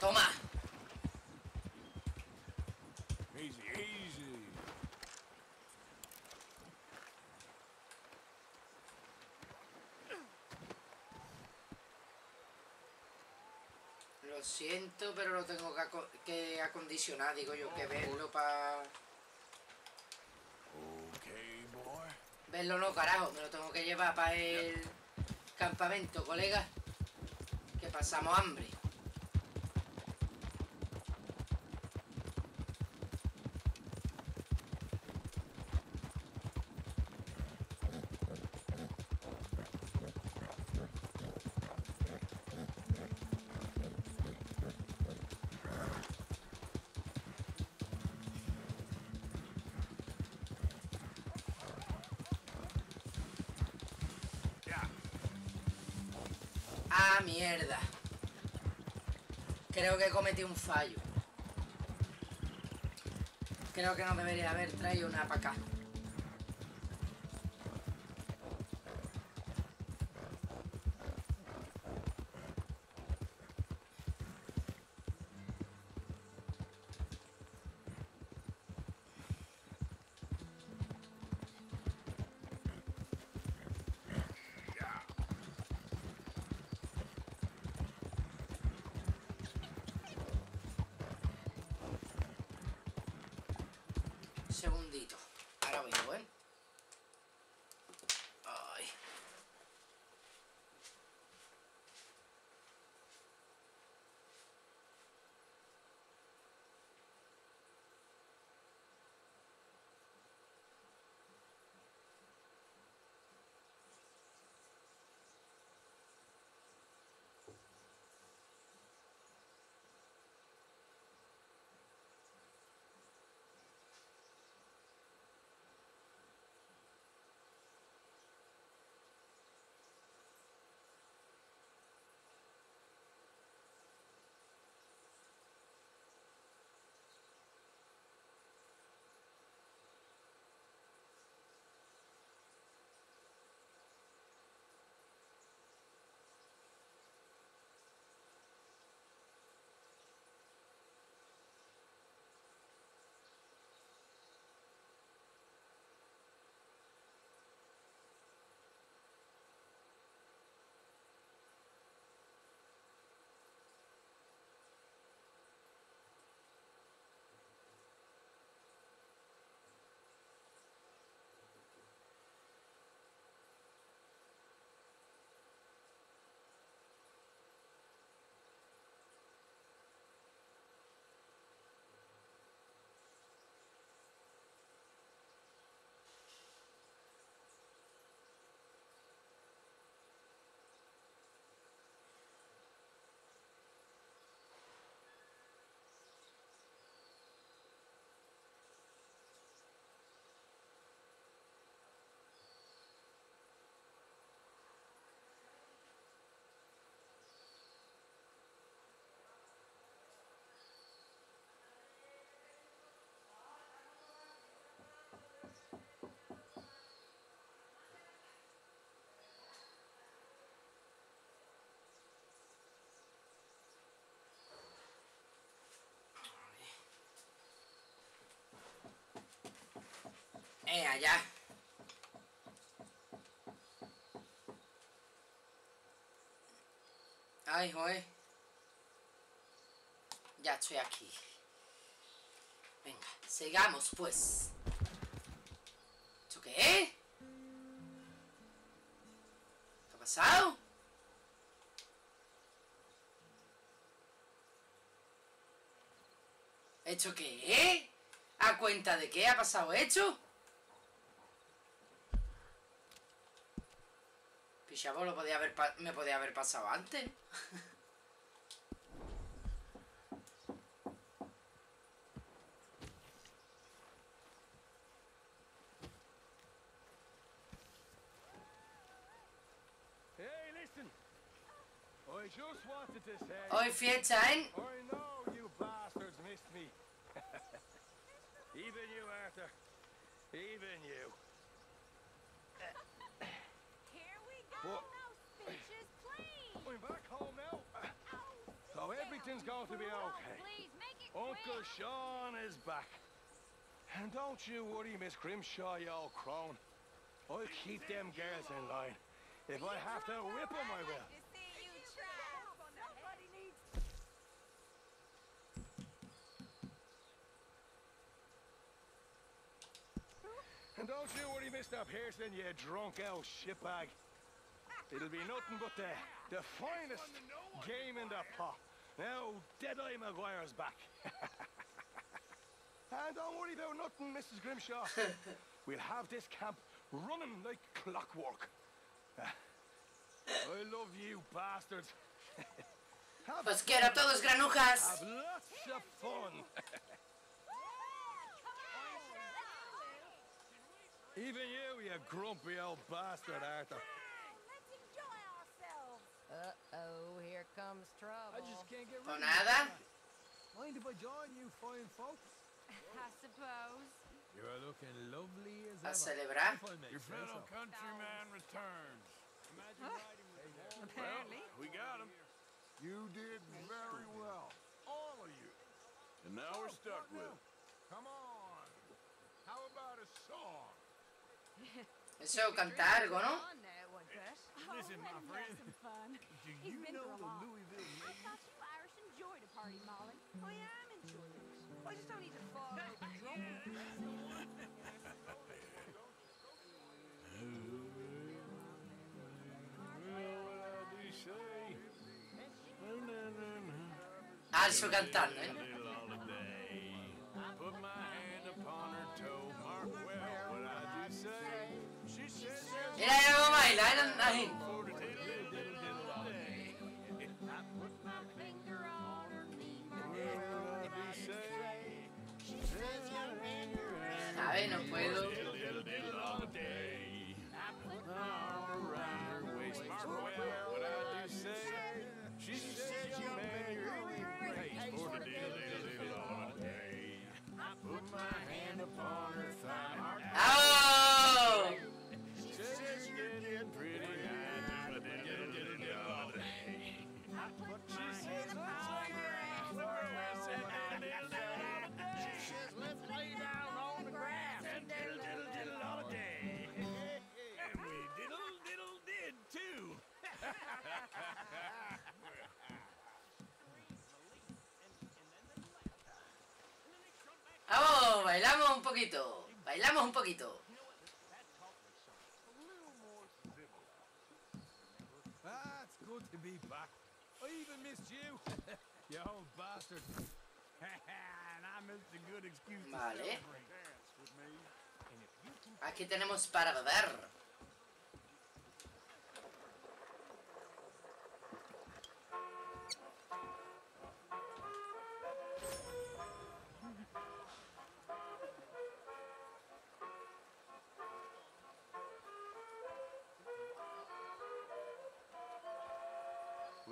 Toma. Easy, easy. Lo pero lo tengo que, aco- que acondicionar, digo yo, que verlo para... Okay. Verlo no, carajo, me lo tengo que llevar para el campamento, colega. Que pasamos hambre. Cometí un fallo. Creo que no debería haber traído una para acá. Eh, allá. Ay, joder. Ya estoy aquí. Venga, sigamos pues. ¿Esto qué es? ¿Qué ha pasado? ¿Esto qué es? ¿A cuenta de qué ha pasado esto? Pichavo lo podía haber me podía haber pasado antes. Hey, listen. I just wanted to say. Hoy fiesta, ¿eh? I know you bastards missed me. <laughs> Even you, Arthur. Even you. Going to be okay. Please make it Uncle quick. Sean is back. And don't you worry, Miss Grimshaw, you old crone. I'll keep them girls in line. If I have to whip them, I will. To see you try. Somebody needs And don't you worry, Mr. Pearson, you drunk old shitbag. It'll be nothing but the, the <laughs> finest game in the pot. Now, Deadeye Maguire's back. <laughs> and don't worry about nothing, Mrs. Grimshaw. <laughs> we'll have this camp running like clockwork. <laughs> I love you, bastards. have, Pues quiero a todos granujas. have lots of fun. Even you, you grumpy old bastard, Arthur. Let's enjoy ourselves. Uh-oh, here comes trouble. I just can't get rid of nada. Mind if I join you fine folks? <laughs> I suppose. You're looking lovely as A ever. celebrar. If I may Your say fellow countryman returns. Imagine riding with a wall. Apparently. We got him. You did very well. All of you. And now we're oh, stuck with him. Come on. How about a song? Eso canta algo, ¿no? On that one, Gus. Listen, my friend. Some fun. Do He's you been know the lot. Louisville I thought you Irish enjoyed a party, Molly. Oh, yeah, I'm enjoying it. I just don't need to fall drunk. Alzo cantando, ¿eh? Put my hand upon her toe, mark well what I do say. She says there's Mira, ya cómo baila. Ahí. for Bailamos un poquito. Bailamos un poquito. It's good to be back. I even missed you. <laughs> you old bastard. <laughs> and I missed a good excuse to Vale. Aquí tenemos para beber.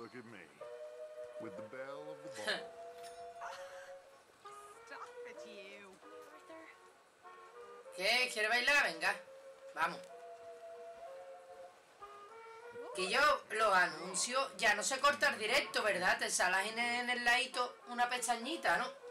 Look at me. With the bell of the ball. <laughs> Stop it, you. Arthur. ¿Qué? ¿Quiere bailar? Venga. Vamos. Que yo los anuncios ya no se corta el directo, ¿verdad? Te sale en, en el ladito una pestañita, ¿no?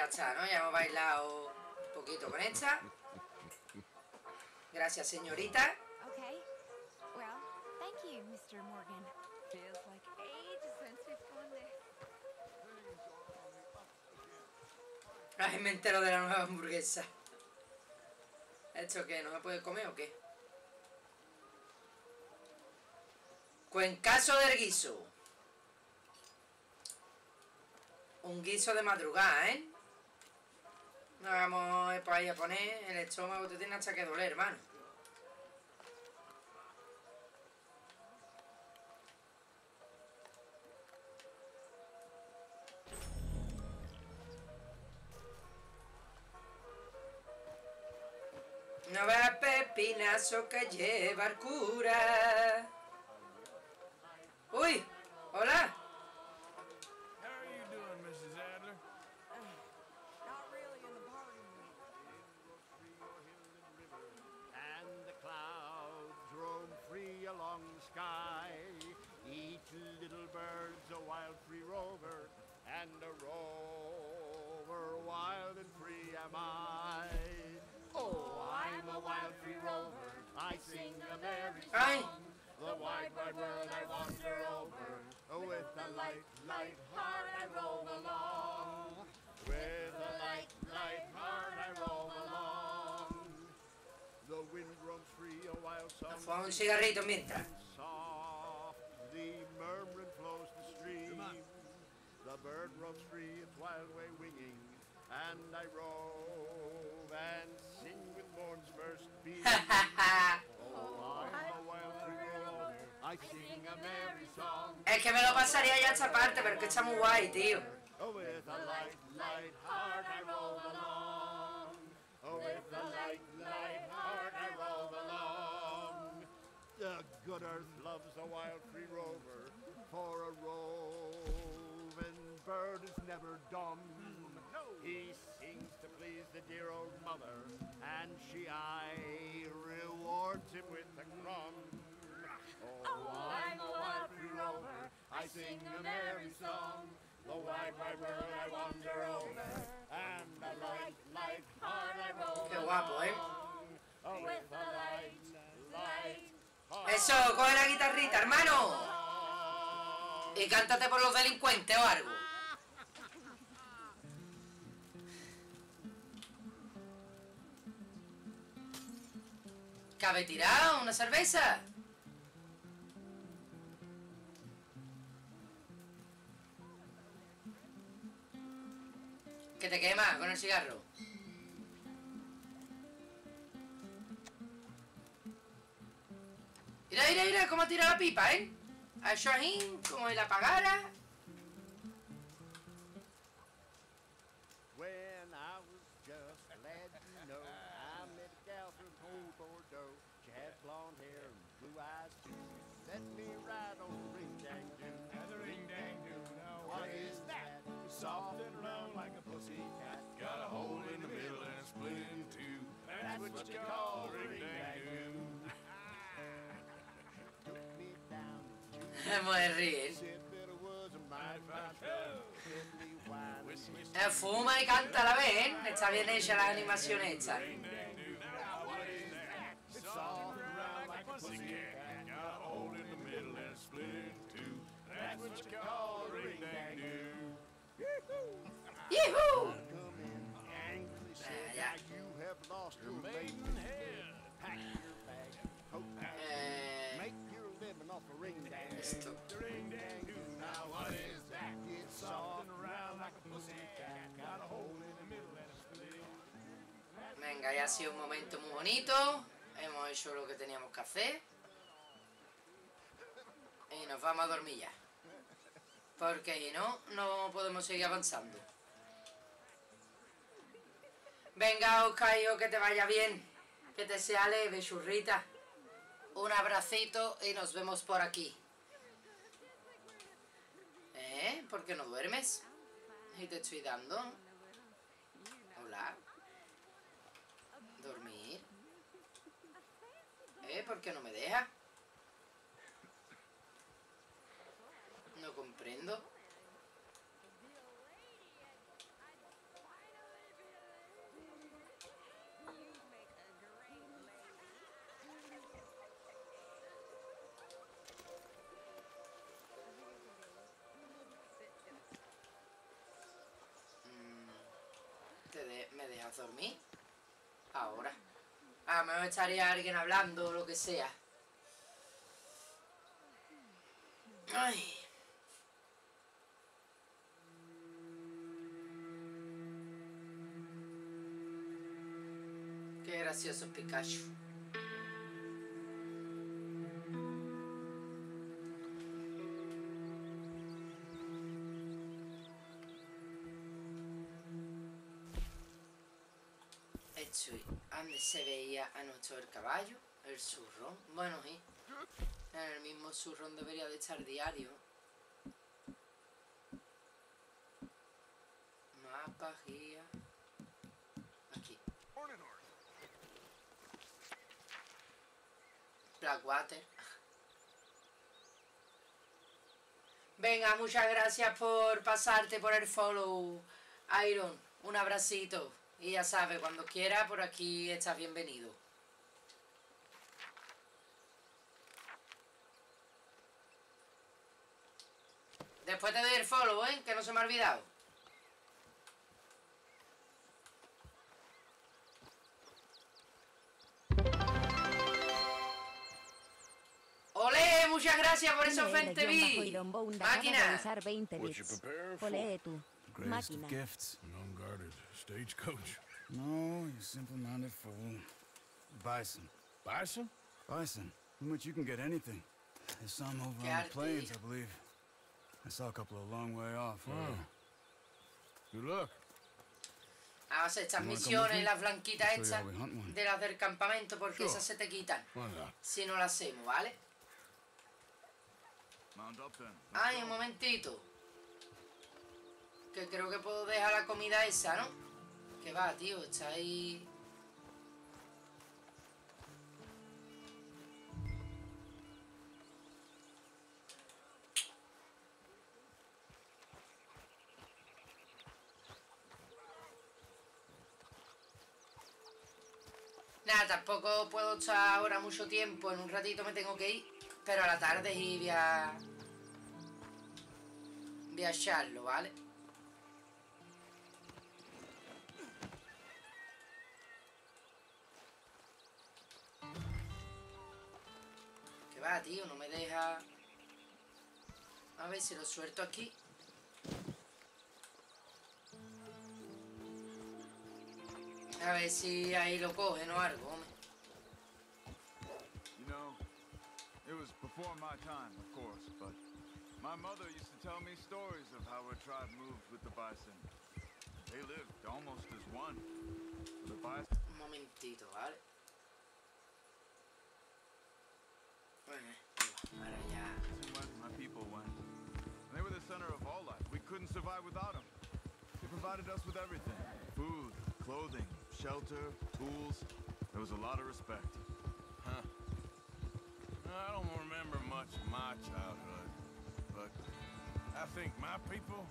Ya está, ¿no? Ya hemos bailado un poquito con esta. Gracias, señorita. Okay. Well, thank you, Mr. Morgan. Feels like ages since we've. Ay, me entero de la nueva hamburguesa. ¿Esto qué? ¿No me puede comer o qué? Cuencaso del guiso. Un guiso de madrugada, ¿eh? No vamos a ahí a poner el estómago, te tiene hasta que doler, hermano. No veas pepinazo que lleva el cura. Uy, hola. Free sky. Each little bird's a wild free rover, and a rover wild and free am I. Oh, I'm a wild free rover. I sing a merry song. The wide, wide world I wander over. With a light, light heart I roam along. With a light, a fumamos un cigarrito mientras. Softly murmuring flows the stream. The bird roams free its wild way winging. and I rove and sing with morn's first beam. <laughs> oh, I'm a wild free rover. I sing a merry song. Es que me lo pasaría ya esta parte, pero es que está muy guay, tío. Oh, with a light, light heart I roll along. Oh, with a light, light heart I roll along. The good earth loves a wild free rover, for a roving bird is never dumb. He sings to please the dear old mother, and she aye rewards him with a crumb. Oh, oh, I'm a wild free rover, I sing a merry song. The wide, wide world I wander over, and the light, light heart I roll Qué guapo, along. Oh, with a light, light Eso, coge la guitarrita, hermano. Y cántate por los delincuentes o algo. ¿Cabe tirado una cerveza? Que te quema con el cigarro. Mira, mira, mira cómo tira la pipa, ¿eh? A Shahin, como la apagara. When I was just a lad, you know, I met a gal from old Bordeaux. She had blonde hair and blue eyes too. Set me right on the ring dang doo. And the ring dang doo. Now What is that? Soft and round like a pussy cat. Got a hole in the middle and split in two. That's what you call <laughs> wine Eh, fuma y canta a la vez, ¿eh? Está bien hecha la animación esta. soft off. Venga, ya ha sido un momento muy bonito. Hemos hecho lo que teníamos que hacer. Y nos vamos a dormir ya. Porque si no, no podemos seguir avanzando. Venga, Oscayo, que te vaya bien. Que te sea leve, churrita. Un abracito y nos vemos por aquí. ¿Eh? ¿Por qué no duermes? Y te estoy dando. Hola. Dormir. ¿Eh? ¿Por qué no me deja? No comprendo. De- ¿Me dejas dormir? Ahora. A mejor estaría alguien hablando o lo que sea. Ay. Qué gracioso Pikachu. Se veía a nuestro el caballo, el zurrón. Bueno, sí. En el mismo zurrón debería de estar diario. Mapa, guía. Aquí. Blackwater. Venga, muchas gracias por pasarte por el follow, Iron. Un abracito. Y ya sabes, cuando quiera, por aquí estás bienvenido. Después te doy el follow, ¿eh? Que no se me ha olvidado. ¡Olé! Muchas gracias por esos 20 bits. Máquina. usar 20 bits. Ole tú. Greatest of Máquina. gifts. An unguarded stagecoach. No, you simple-minded fool. Bison. Bison? Bison, from which you can get anything. There's some over on Got the it, plains. I believe. I saw a couple a long way off. Oh. Good luck. Vamos a hacer estas misiones, las blanquitas one. de las del campamento, porque Sure. esas se te quitan si no las hacemos, ¿vale? Mount up then. Ay, un momentito. Que creo que puedo dejar la comida esa, ¿no? Que va, tío, está ahí. Nada, tampoco puedo estar ahora mucho tiempo, en un ratito me tengo que ir, pero a la tarde y voy a... Voy a echarlo, ¿vale? Que va, tío, no me deja... A ver si lo suelto aquí. A ver si ahí lo cogen o algo, hombre. You know, it was before my time, of course, but my mother used to tell me stories of how her tribe moved with the bison. They lived almost as one. The bison. Un momentito, ¿vale? My people went. And they were the center of all life. We couldn't survive without them. They provided us with everything. Food, clothing, shelter, tools. There was a lot of respect. Huh. I don't remember much of my childhood, but I think my people,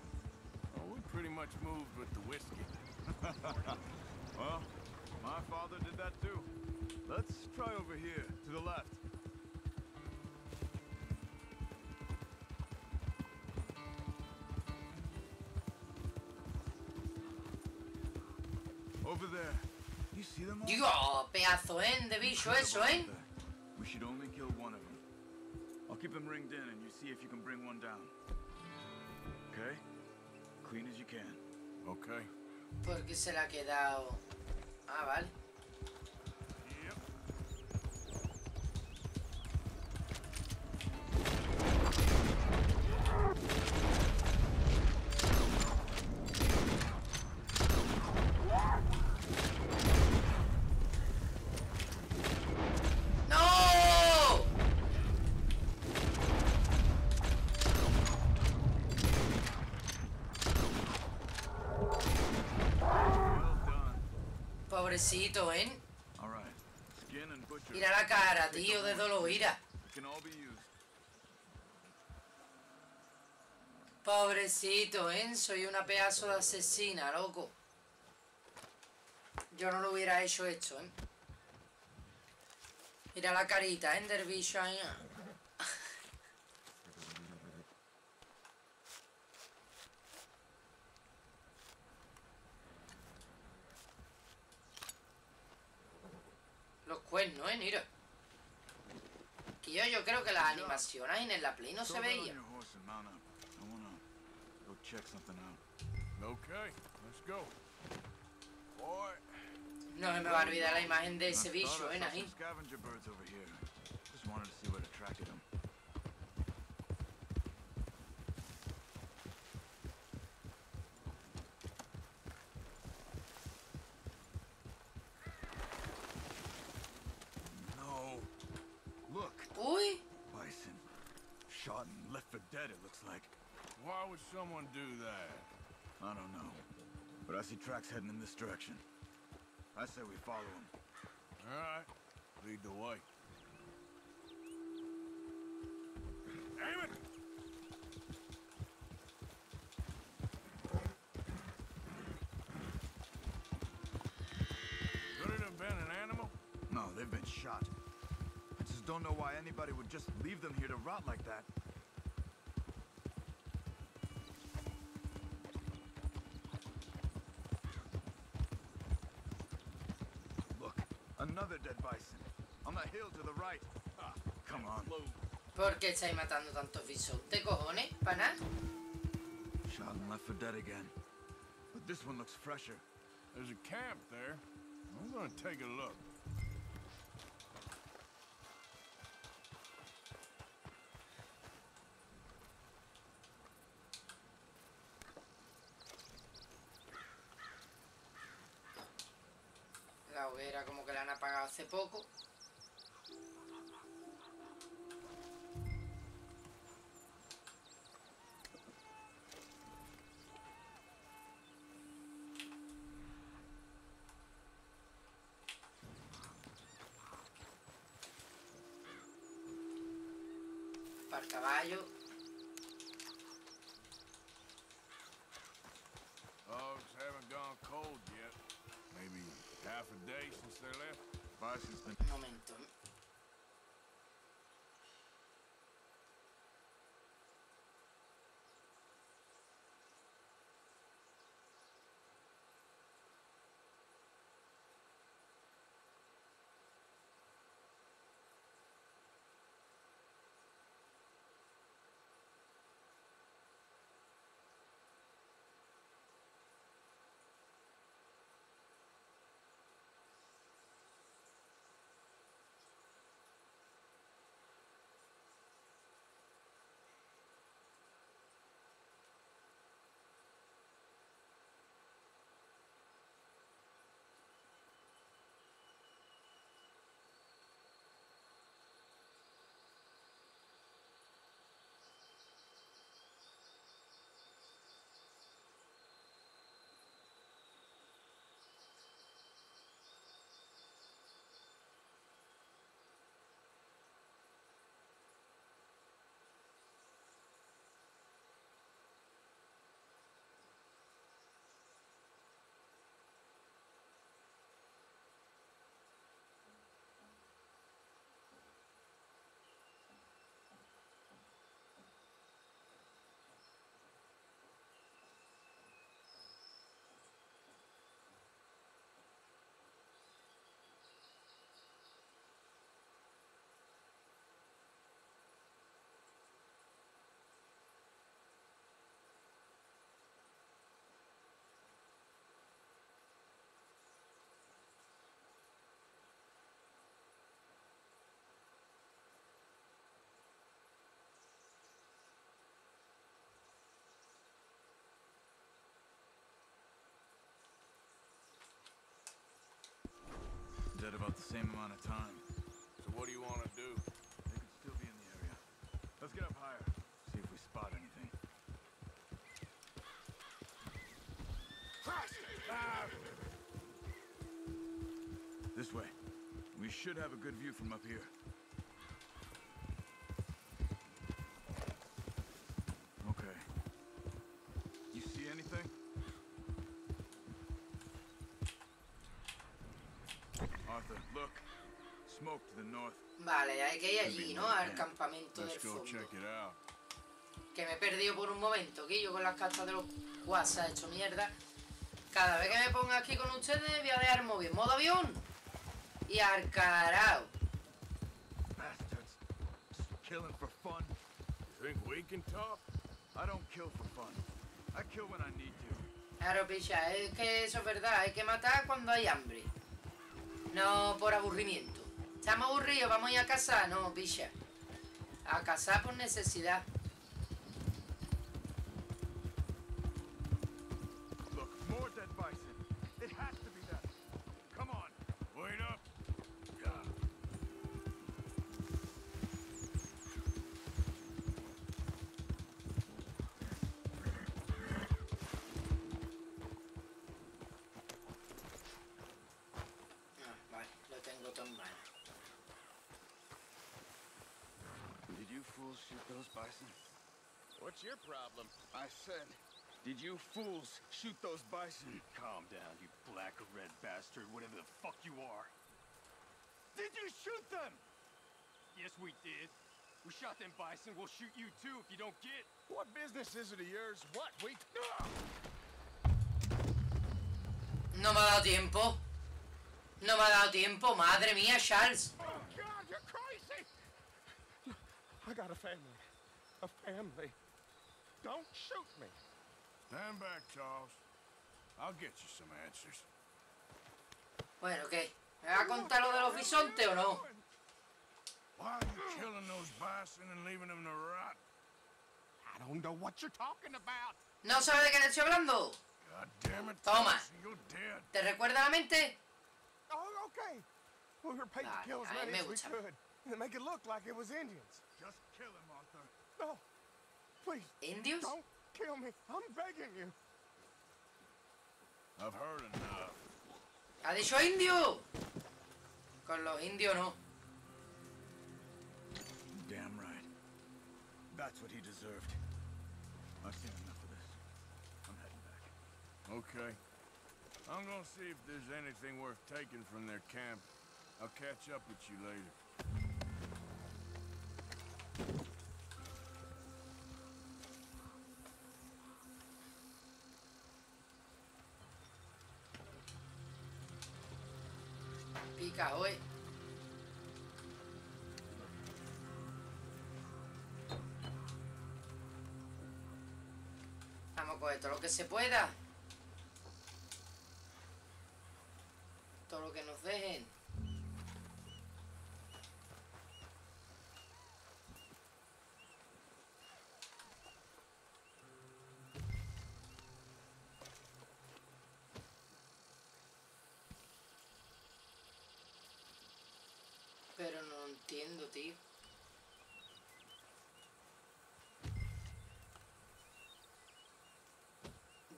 well, we pretty much moved with the whiskey. <laughs> well, my father did that too. Let's try over here, to the left. Over there. You see them all? Dios, pedazo, ¿eh? De bicho eso, ¿eh? We should only kill one of them. I'll keep them ringed in and you see if you can bring one down. Okay? Clean as you can. Okay. Porque se la ha quedado. Ah, vale. Pobrecito, ¿eh? Mira la cara, tío, de used. Pobrecito, ¿eh? Soy una pedazo de asesina, loco. Yo no lo hubiera hecho esto, ¿eh? Mira la carita, ¿eh? Del bicho ahí. Los cuernos, ¿eh? Mira. Que yo, yo creo que las animaciones en la Play no se veían. No se me va a olvidar la imagen de ese bicho, ¿eh? saw someone do that? I don't know. But I see tracks heading in this direction. I say we follow them. All right, lead the way. Aim it! Could it have been an animal? No, they've been shot. I just don't know why anybody would just leave them here to rot like that. To the right. Ah, come on. ¿Por qué estáis matando tantos bisontes, cojones? ¿Para nada? Shot and left for dead again. But this one looks fresher. There's a camp there. I'm gonna take a look. La hoguera como que la han apagado hace poco. El caballo. Dogs haven't gone cold yet. Maybe half a day since they left. Bison's been Un momento. About the same amount of time. So what do you want to do? They could still be in the area. Let's get up higher. See if we spot anything. This way. We should have a good view from up here. Perdido por un momento, Guillo, con las cartas de los WhatsApp hecho mierda. Cada vez que me ponga aquí con ustedes voy a dejar móvil. Modo avión. Y al. Bastards. Just killing for fun. Think we can talk? I don't kill for fun. I kill when I need to. Claro, picha, es que eso es verdad. Hay que matar cuando hay hambre. No por aburrimiento. Estamos aburridos, vamos a ir a cazar. No, picha. A cazar por necesidad. What's your problem? I said, did you fools shoot those bison? Calm down, you black or red bastard, whatever the fuck you are. Did you shoot them? Yes, we did. We shot them bison, we'll shoot you too if you don't get. What business is it of yours? What? We... No me ha dado tiempo. No me ha dado tiempo, madre mía, Charles. Oh, God, you're crazy! I got a family. A family. Don't shoot me. Stand back, Charles. I'll get you some answers. Bueno, ¿qué? ¿Me va a contar lo de los bisontes o no? Why are you killing those bison and leaving them to rot? I don't know what you're talking about. ¿No sabe de qué le estoy hablando? God damn it. Toma. You're dead. ¿Te recuerda la mente? Oh, okay. We were paid to kill as many me as we gusta. could and make it look like it was Indians. Just kill him, Arthur. No, please, Indians? don't kill me. I'm begging you. I've heard enough. ¿Ha dicho indio? Con los indios no. Damn right. That's what he deserved. I've seen enough of this. I'm heading back. Okay. I'm gonna see if there's anything worth taking from their camp. I'll catch up with you later. Hoy. Vamos a coger todo lo que se pueda. Todo lo que nos dejen. Pero no entiendo, tío.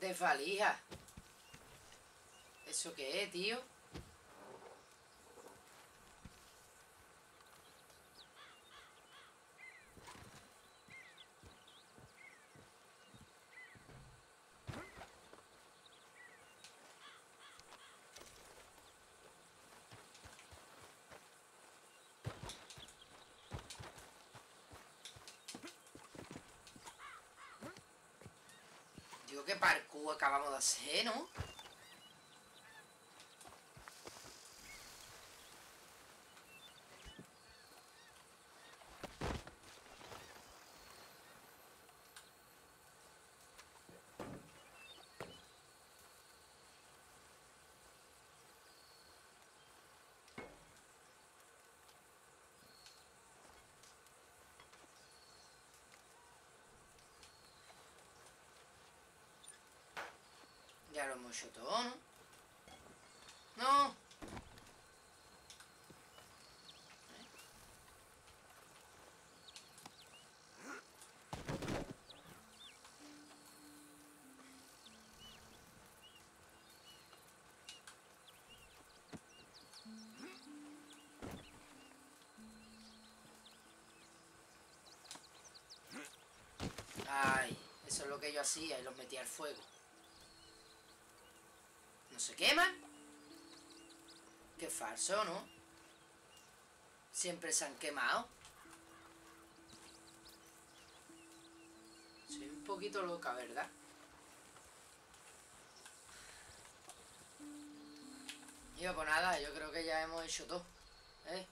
Desvalija. ¿Eso qué es, tío? Digo, qué parkour acabamos de hacer, ¿no? ¿No? No. Ay, eso es lo que yo hacía y los metía al fuego. ¿No se queman? Qué falso, ¿no? Siempre se han quemado. Soy un poquito loca, ¿verdad? Yo, pues nada, yo creo que ya hemos hecho todo. ¿eh?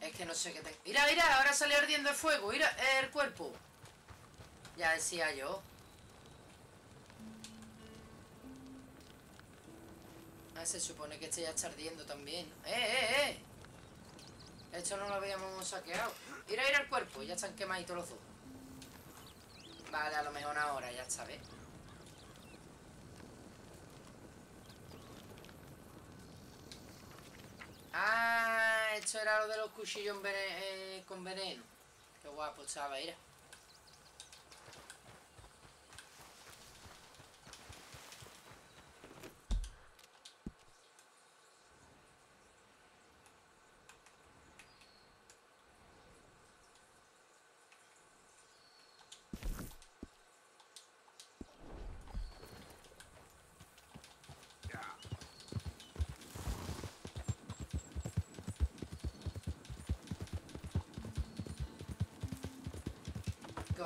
Es que no sé qué tengo. Mira, mira, ahora sale ardiendo el fuego. Mira, el cuerpo. Ya decía yo. Ah, se supone que este ya está ardiendo también. ¡Eh, eh, eh! Esto no lo habíamos saqueado. Mira, mira el cuerpo. Ya están quemaditos los dos. Vale, a lo mejor ahora, ya ¿ves? Ah, esto era lo de los cuchillos eh, con veneno. Qué guapo estaba, mira.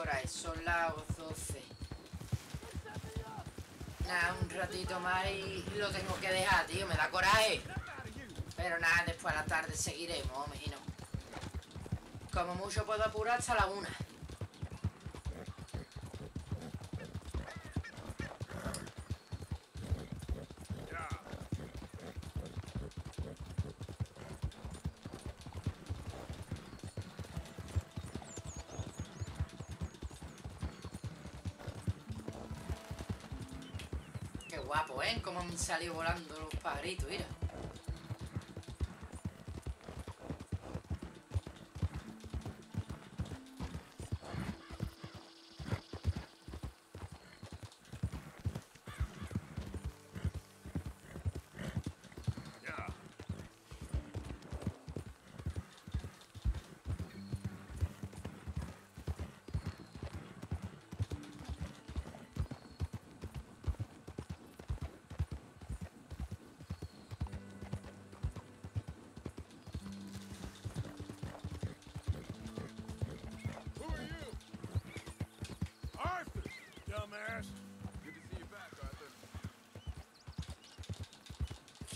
Hora es? Son las 12. Nada, un ratito más y lo tengo que dejar, tío. Me da coraje. Pero nada, después a la tarde seguiremos, imagino. Como mucho puedo apurar hasta la una. Qué guapo, ¿eh? Volando los pajaritos, mira.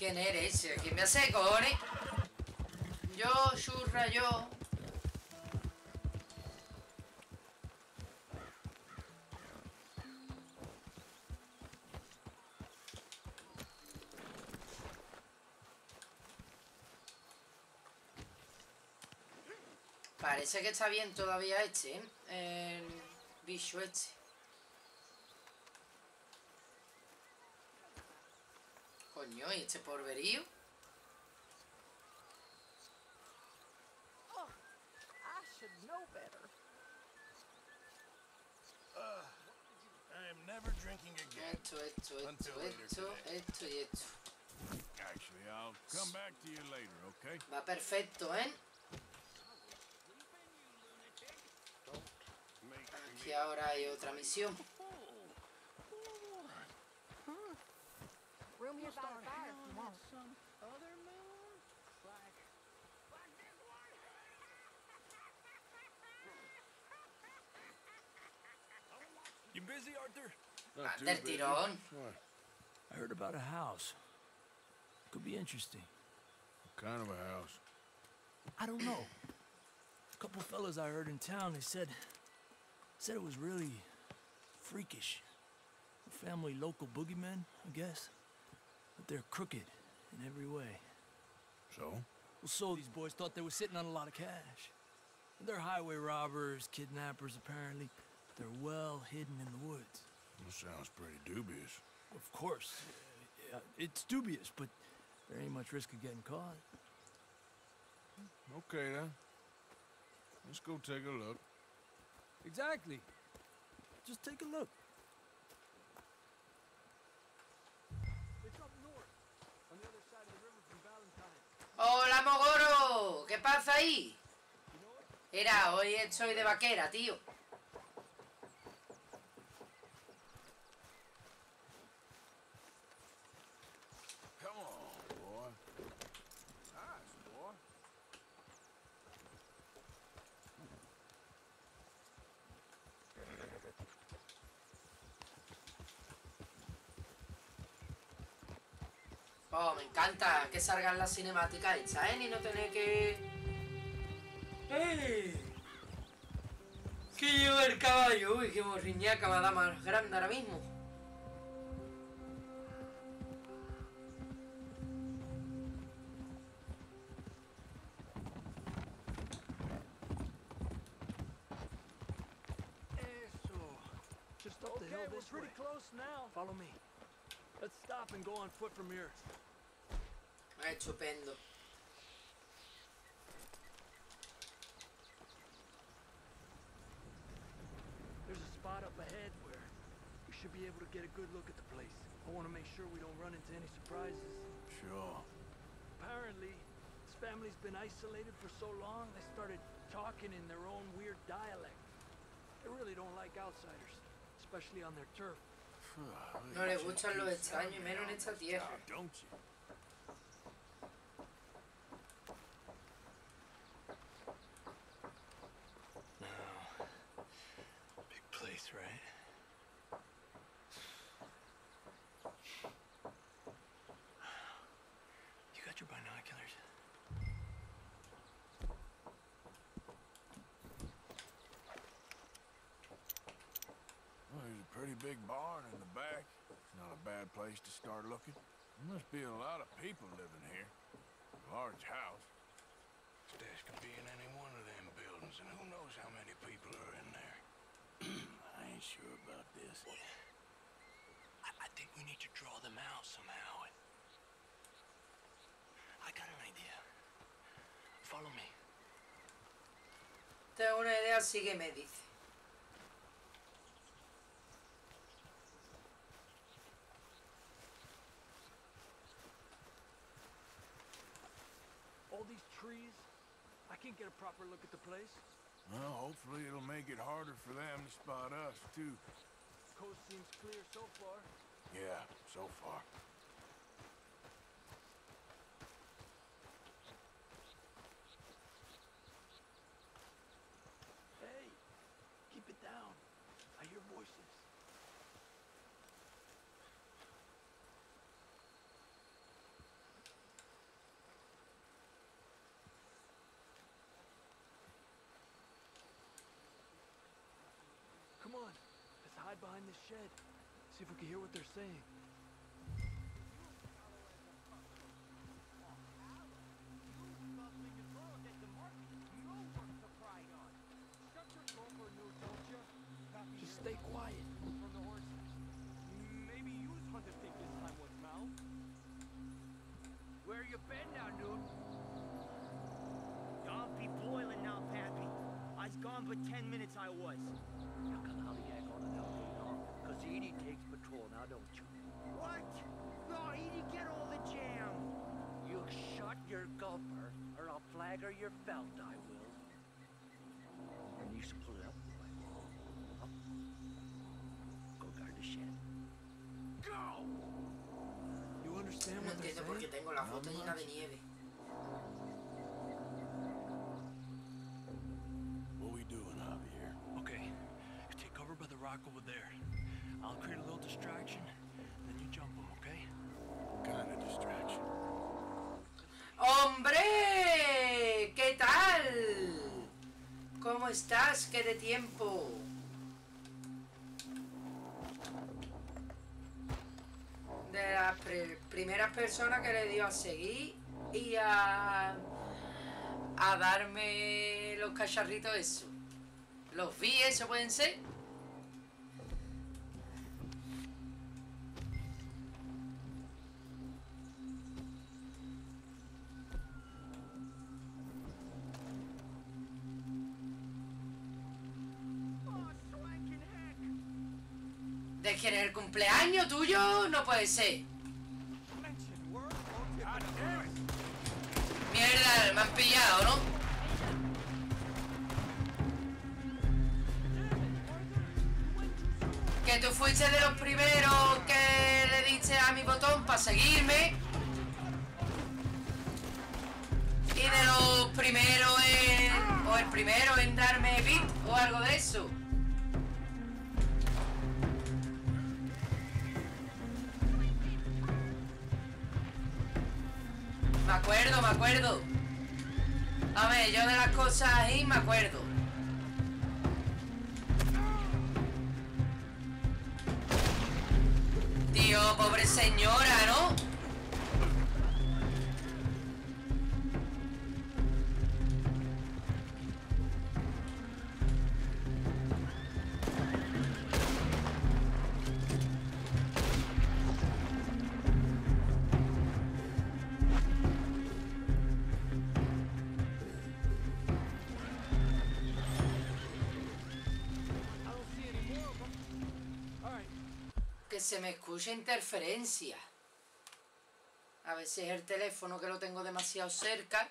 ¿Quién eres? ¿Quién me hace cojones? Yo, churra, yo. Parece que está bien todavía este, ¿eh? El bicho este. ¿Y este porverío? Oh, I should know better. I am never drinking again. Esto, esto, esto, Until esto, esto y esto. Actually, I'll come back to you later, okay? Va perfecto, ¿eh? Aquí ahora hay otra misión. Busy, Arthur? Not ah, too busy. tirón. What? I heard about a house. Could be interesting. What kind of a house? I don't know. A couple fellas I heard in town, they said said it was really freakish. A family local boogeymen, I guess. But they're crooked in every way. So? Well, so these boys thought they were sitting on a lot of cash. They're highway robbers, kidnappers, apparently. They're well hidden in the woods. That sounds pretty dubious. Of course. it's dubious, but there ain't much risk of getting caught. Okay, then. Let's go take a look. Exactly. Just take a look. It's up north, on the other side of the river from Valentine. ¡Hola, Mogoro! ¿Qué pasa ahí? Era, hoy estoy de vaquera, tío. Oh, me encanta que salgan las cinemáticas hechas, ¿eh? Ni no tener que... ¡Ey! ¡Que lleva el caballo! Uy, qué morriñaca me da más grande ahora mismo. Eso. Just up the hill Okay, we're this pretty way. close now. Follow me. Let's stop and go on foot from here. Ah, estupendo. There's a spot up ahead where we should be able to get a good look at the place. I want to make sure we don't run into any surprises. Sure. Apparently, this family's been isolated for so long, they started talking in their own weird dialect. They really don't like outsiders, especially on their turf. No le gustan los extraños, menos en esta tierra. Don't you? Big barn in the back. Not a bad place to start looking. There must be a lot of people living here. Large house. Stash could be in any one of them buildings, and who knows how many people are in there. <clears throat> I ain't sure about this. I, I think we need to draw them out somehow. I got an idea. Follow me. Tengo una idea, sígueme, dice. These trees, I can't get a proper look at the place. Well, hopefully it'll make it harder for them to spot us, too. Coast seems clear so far. Yeah, so far. Hey, keep it down. I hear voices. Come on, let's hide behind this shed. See if we can hear what they're saying. Just stay quiet. Maybe you hunted think this time was Mal. Where you been now, dude? Y'all be boiling now, Pappy. I's gone but 10 minutes I was. Edie takes patrol now, don't you? What? No, Edie, get all the jam. You shut your gulper, or I'll flagger your belt, I will. And you should pull it up. Up. Go guard the shed. Go! You understand No what they're entiendo por qué saying? tengo la foto llena de nieve. ¿Cómo estás? ¿Qué de tiempo? De las pri- primeras personas que le dio a seguir y a, a darme los cacharritos eso. Los vi, eso pueden ser. Cumpleaños tuyo? No puede ser. Mierda, me han pillado, ¿no? Que tú fuiste de los primeros que le diste a mi botón para seguirme. Y de los primeros en... O el primero en darme bit o algo de eso. Me acuerdo, me acuerdo. A ver, yo de las cosas ahí me acuerdo. Tío, pobre señora, ¿no? Escucha interferencia. A ver si es el teléfono que lo tengo demasiado cerca.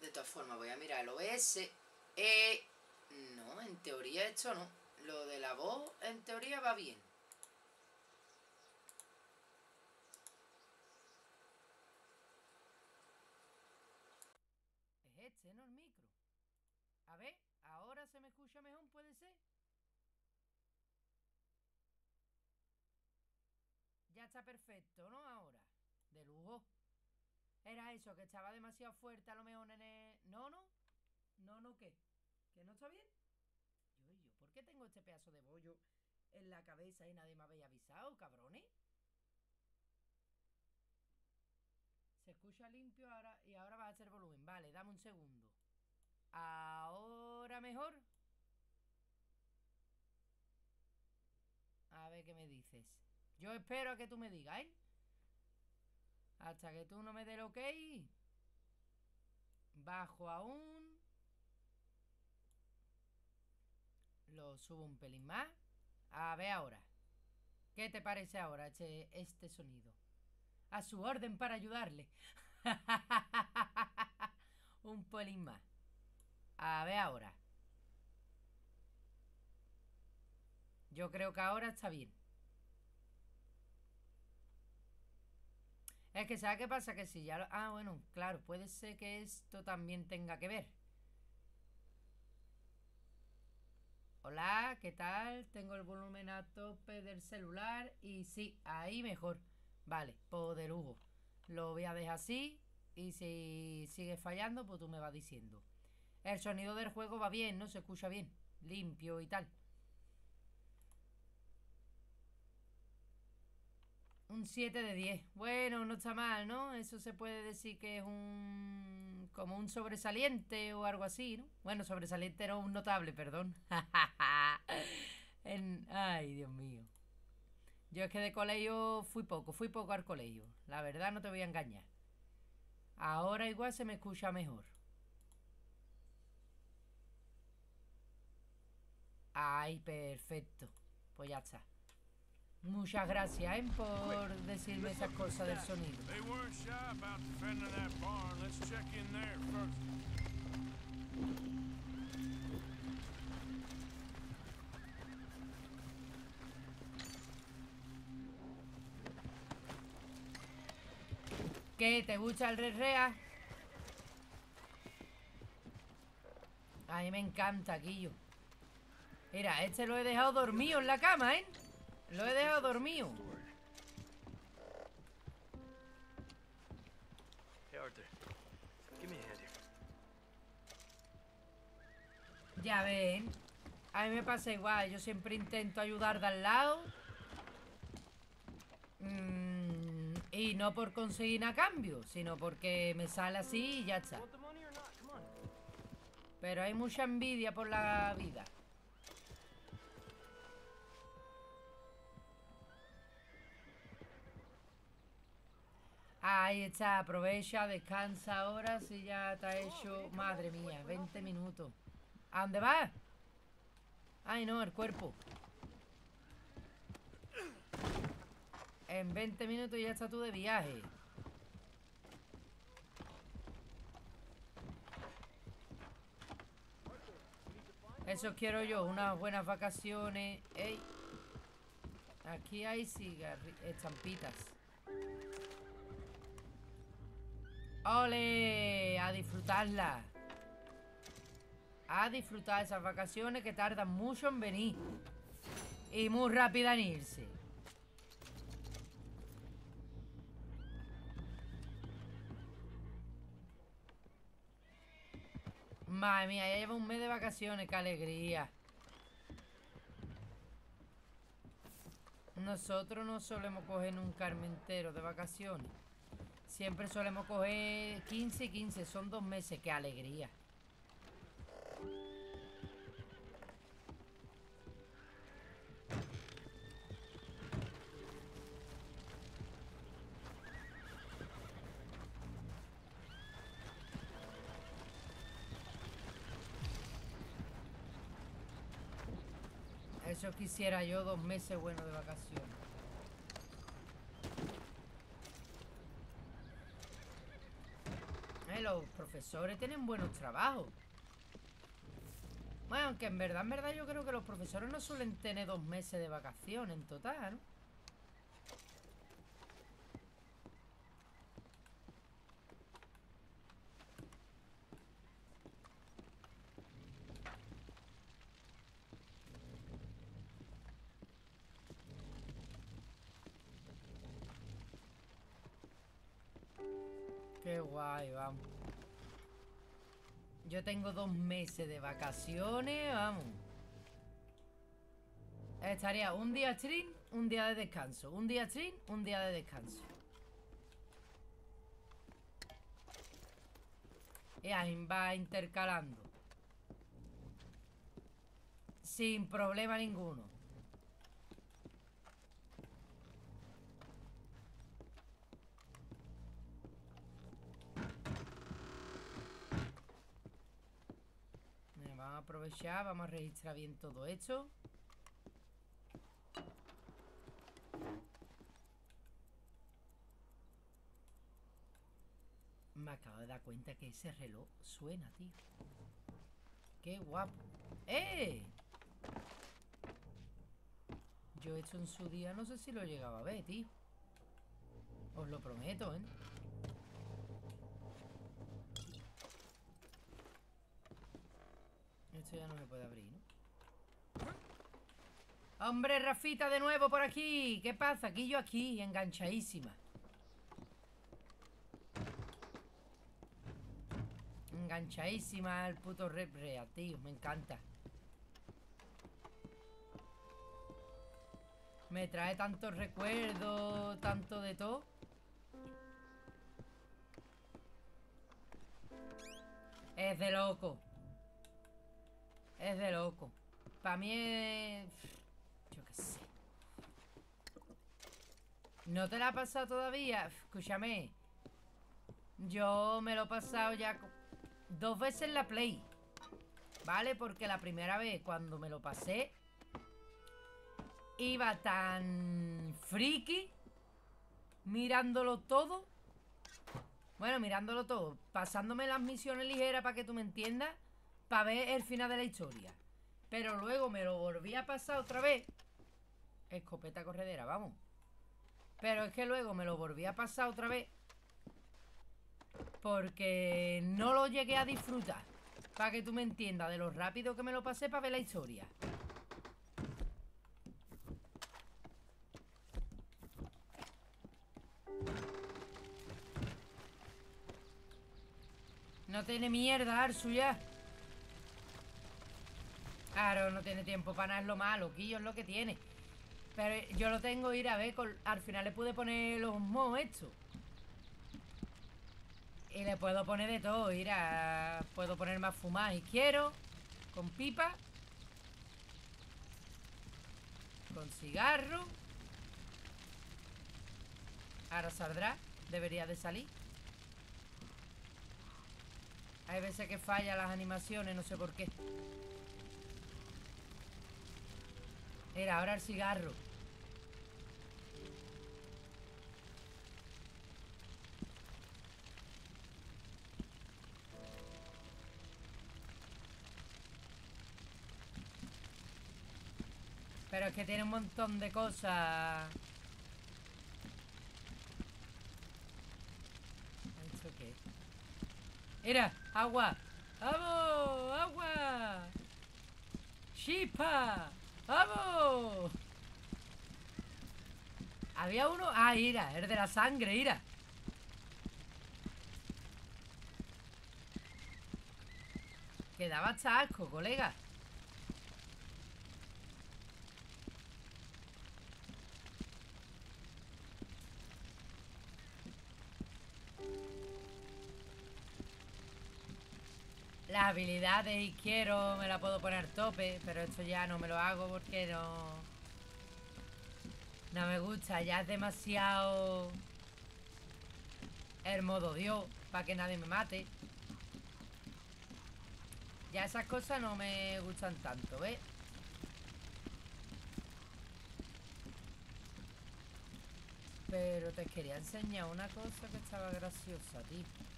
De todas formas, voy a mirar el OS. Eh, no, en teoría esto no. Lo de la voz, en teoría va bien. Es este, ¿no? El micro. A ver, ahora se me escucha mejor, puede ser. Está perfecto, ¿no? Ahora. De lujo. Era eso, que estaba demasiado fuerte a lo mejor en el... No, no. No, no, ¿qué? ¿Que no está bien? Yo, yo, ¿por qué tengo este pedazo de bollo en la cabeza y nadie me había avisado, cabrones? Se escucha limpio ahora y ahora va a hacer volumen. Vale, dame un segundo. Ahora mejor. A ver qué me dices. Yo espero a que tú me digas, ¿eh? Hasta que tú no me des el ok. Bajo aún. Lo subo un pelín más. A ver ahora. ¿Qué te parece ahora este, este sonido? A su orden para ayudarle. <laughs> un pelín más. A ver ahora. Yo creo que ahora está bien. Es que, ¿sabes qué pasa? Que si ya lo... Ah, bueno, claro, puede ser que esto también tenga que ver. Hola, ¿qué tal? Tengo el volumen a tope del celular y sí, ahí mejor. Vale, lujo. Lo voy a dejar así y si sigue fallando, pues tú me vas diciendo. El sonido del juego va bien, ¿no? Se escucha bien, limpio y tal. Un 7 de 10. Bueno, no está mal, ¿no? Eso se puede decir que es un... como un sobresaliente o algo así, ¿no? Bueno, sobresaliente era un notable, perdón. <laughs> Ay, Dios mío. Yo es que de colegio fui poco, fui poco al colegio. La verdad no te voy a engañar. Ahora igual se me escucha mejor. Ay, perfecto. Pues ya está. Muchas gracias ¿eh? por decirme esas cosas del sonido. They weren't shy about defending that barn. Let's check in there first. ¿Qué? ¿Te gusta el Red Rea? A mí me encanta, Guillo. Mira, este lo he dejado dormido en la cama, ¿eh? Lo he dejado dormido. Hey, Arthur. Give me a hand here. Ya ven. A mí me pasa igual. Yo siempre intento ayudar de al lado. Mm, y no por conseguir a cambio, sino porque me sale así y ya está. Pero hay mucha envidia por la vida. Ahí está, aprovecha, descansa ahora si ya te ha hecho... Madre mía, 20 minutos. ¿A dónde vas? Ay, no, el cuerpo. En 20 minutos ya estás tú de viaje. Eso quiero yo, unas buenas vacaciones. Ey. Aquí hay cigarrillos, estampitas. ¡Ole! A disfrutarla. A disfrutar esas vacaciones que tardan mucho en venir. Y muy rápida en irse. Madre mía, ya lleva un mes de vacaciones, qué alegría. Nosotros no solemos coger un carmentero de vacaciones. Siempre solemos coger 15 y 15, son dos meses, qué alegría. Eso quisiera yo, dos meses buenos de vacaciones. Eh, los profesores tienen buenos trabajos. Bueno, aunque en verdad, en verdad yo creo que los profesores no suelen tener dos meses de vacaciones en total, ¿no? Meses de vacaciones, vamos. Estaría un día stream, un día de descanso. Un día stream, un día de descanso. Y ahí va intercalando. Sin problema ninguno. Mira, Vamos a aprovechar, vamos a registrar bien todo esto. Me acabo de dar cuenta que ese reloj suena, tío. Qué guapo. ¡Eh! Yo esto en su día no sé si lo llegaba a ver, tío. Os lo prometo, ¿eh? Esto ya no me puede abrir, ¿no? Hombre, Rafita, de nuevo por aquí. ¿Qué pasa? Aquí yo aquí, enganchadísima. Enganchadísima al puto Red Rea, tío. Me encanta. Me trae tantos recuerdos, tanto de todo. Es de loco. Es de loco. Para mí es... Yo qué sé. ¿No te la ha pasado todavía? Escúchame. Yo me lo he pasado ya dos veces en la Play. ¿Vale? Porque la primera vez cuando me lo pasé iba tan friki mirándolo todo. Bueno, mirándolo todo. Pasándome las misiones ligeras para que tú me entiendas. Para ver el final de la historia. Pero luego me lo volví a pasar otra vez. Escopeta corredera, vamos. Pero es que luego me lo volví a pasar otra vez. Porque no lo llegué a disfrutar. Para que tú me entiendas de lo rápido que me lo pasé para ver la historia. No tiene mierda, Arsu, ya. Claro, no tiene tiempo para nada, es lo malo, Quillo es lo que tiene. Pero yo lo tengo, ir a ver, al final le pude poner los mohos estos. Y le puedo poner de todo, ir a... Puedo poner más fumar si quiero. Con pipa. Con cigarro. Ahora saldrá. Debería de salir. Hay veces que falla las animaciones, no sé por qué. Mira, ahora el cigarro. Pero es que tiene un montón de cosas. ¿Esto qué? Mira, agua. ¡Vamos! ¡Agua! ¡Chispa! ¡Vamos! Había uno. Ah, mira, es de la sangre, mira. Que daba hasta asco, colega. Las habilidades y quiero me la puedo poner tope, pero esto ya no me lo hago porque no... No me gusta, ya es demasiado... El modo Dios, para que nadie me mate. Ya esas cosas no me gustan tanto, ¿ves? Pero te quería enseñar una cosa que estaba graciosa, tío.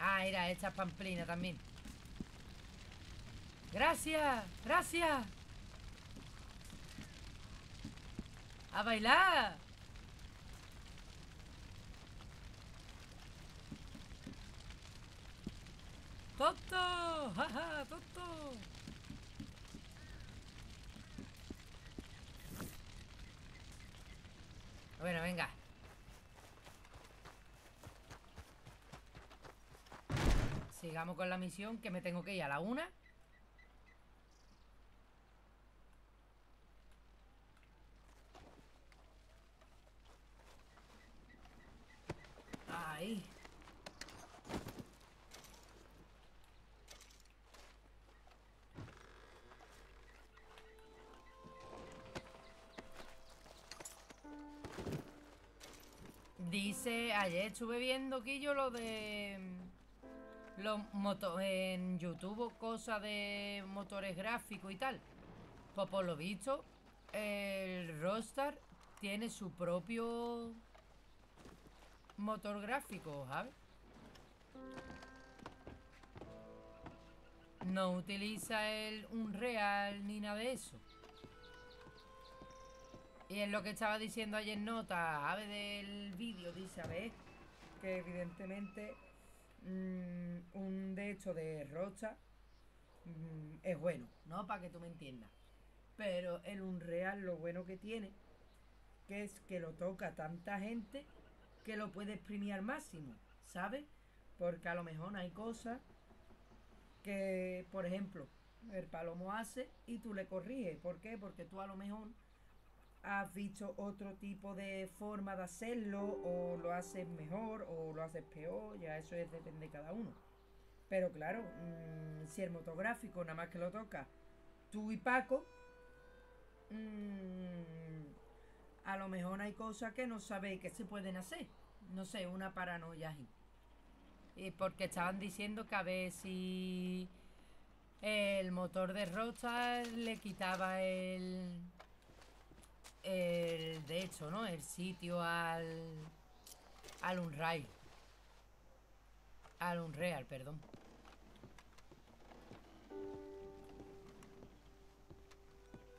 Ah, mira, esta es pamplina también. ¡Gracias! ¡Gracias! ¡A bailar! Sigamos con la misión que me tengo que ir a la una. Ahí. Dice, ayer estuve viendo yo lo de los motos en YouTube, cosas de motores gráficos y tal. Pues por lo visto, el Rockstar tiene su propio motor gráfico, ¿sabes? No utiliza el Unreal ni nada de eso. Y es lo que estaba diciendo ayer Nota, ave del vídeo, dice, a que evidentemente un de hecho de Rocha mm, es bueno, ¿no? Para que tú me entiendas. Pero el Unreal lo bueno que tiene, que es que lo toca tanta gente que lo puede exprimir al máximo, ¿sabes? Porque a lo mejor hay cosas que, por ejemplo, el palomo hace y tú le corriges. ¿Por qué? Porque tú a lo mejor has visto otro tipo de forma de hacerlo o lo haces mejor o lo haces peor, ya eso es, depende de cada uno. Pero claro, mm, si el motográfico nada más que lo toca tú y Paco, mm, a lo mejor hay cosas que no sabéis que se pueden hacer. No sé, una paranoia. Y porque estaban diciendo que a ver si el motor de Rockstar le quitaba el el de hecho, ¿no? El sitio al al Unreal. Al Unreal, perdón.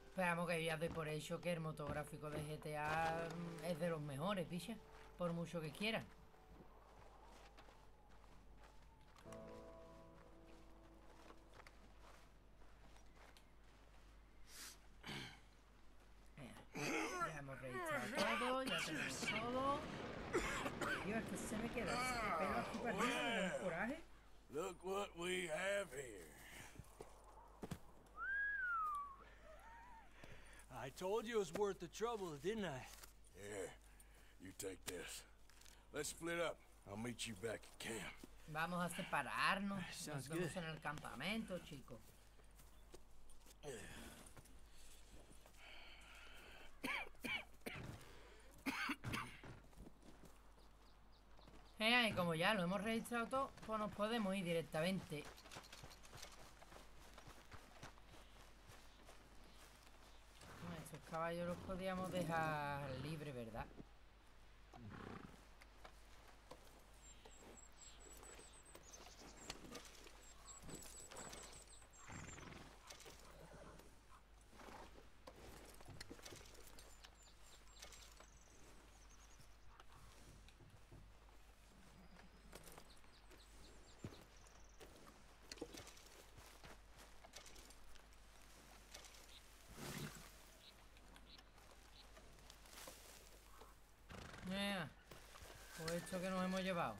Esperamos que ya doy por hecho que el motográfico de GTA es de los mejores, picha. Por mucho que quieran. Ya todo, ya tenemos todo. Tío, es que se me queda ese pelo aquí para arriba, me un coraje. Look what we have here. I told you it was worth the trouble, didn't I? Yeah, you take this. Let's split up. I'll meet you back at camp. Vamos a separarnos. Sounds Nos vemos good. en el campamento, chicos. Y como ya lo hemos registrado todo, pues nos podemos ir directamente. Estos caballos los podíamos dejar libres, ¿verdad? Mira, esto que nos hemos llevado.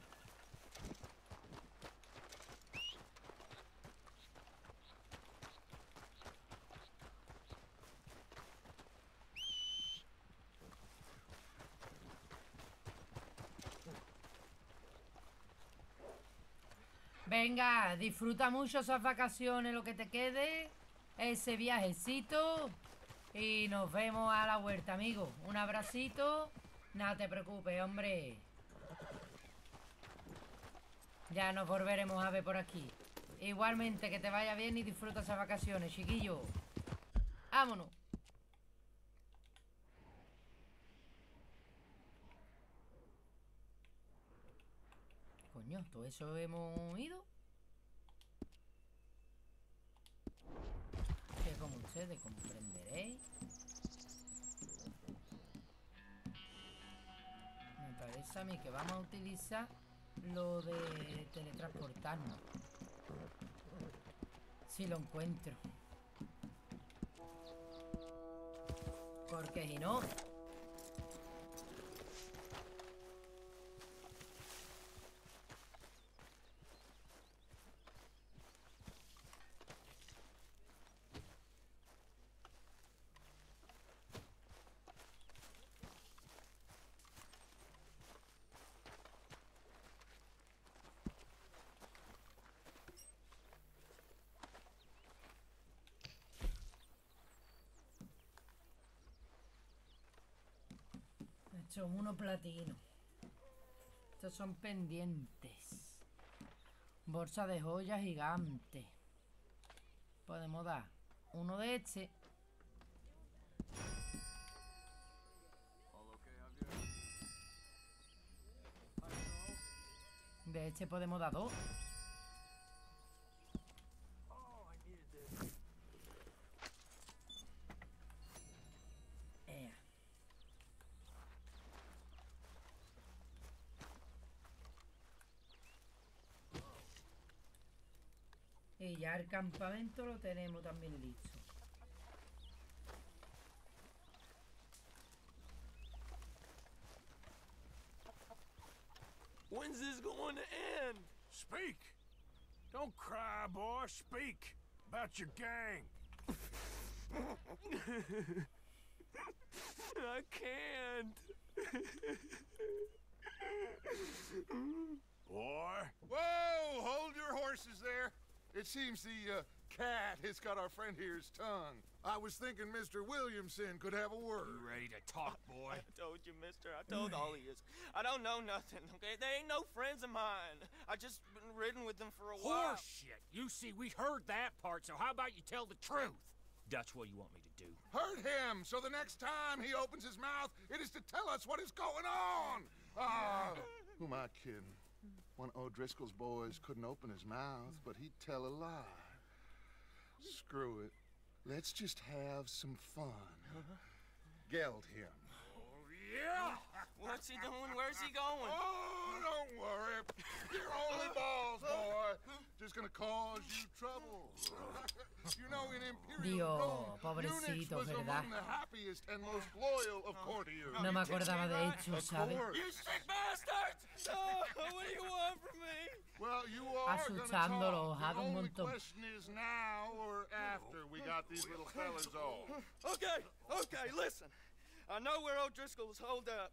Venga, disfruta mucho esas vacaciones, lo que te quede, ese viajecito. Y nos vemos a la vuelta, amigo. Un abracito. No te preocupes, hombre. Ya nos volveremos a ver por aquí. Igualmente, que te vaya bien y disfruta esas vacaciones, chiquillo. Vámonos. Coño, todo eso hemos ido. Que como ustedes comprenderéis. Me parece a mí que vamos a utilizar lo de teletransportarnos. Si lo encuentro. Porque si no... Es uno platino. Estos son pendientes. Bolsa de joyas gigante. Podemos dar uno de este. De este podemos dar dos. Ya el campamento lo tenemos también listo. When's this going to end? Speak! Don't cry, boy. Speak about your gang. <laughs> I can't. Boy. Whoa! Hold your horses there. It seems the uh, cat has got our friend here's tongue. I was thinking Mr. Williamson could have a word. You ready to talk, boy? <laughs> I told you, mister. I told all of you. I don't know nothing, okay? They ain't no friends of mine. I just been ridden with them for a while. Horse shit. You see, we heard that part, so how about you tell the truth? That's what you want me to do. Hurt him, so the next time he opens his mouth, it is to tell us what is going on. Ah, who am I kidding? One of O'Driscoll's boys couldn't open his mouth, but he'd tell a lie. Screw it. Let's just have some fun. Uh-huh. Geld him. Oh, yeah! What's he doing? Where's he going? Oh, don't worry. You're only balls, boy. Just gonna cause you trouble. you know, in Imperial Dios, Rome, Unix pobrecito, was ¿verdad? among the happiest and most loyal of courtiers. No me acordaba de hecho, ¿sabes? You sick bastards! No, what do you want from me? Well, you are gonna Asustándolo, talk. haga The un only montón. question is now or after we got these little fellas off. Okay, okay, listen. I know where old O'Driscoll's holed up,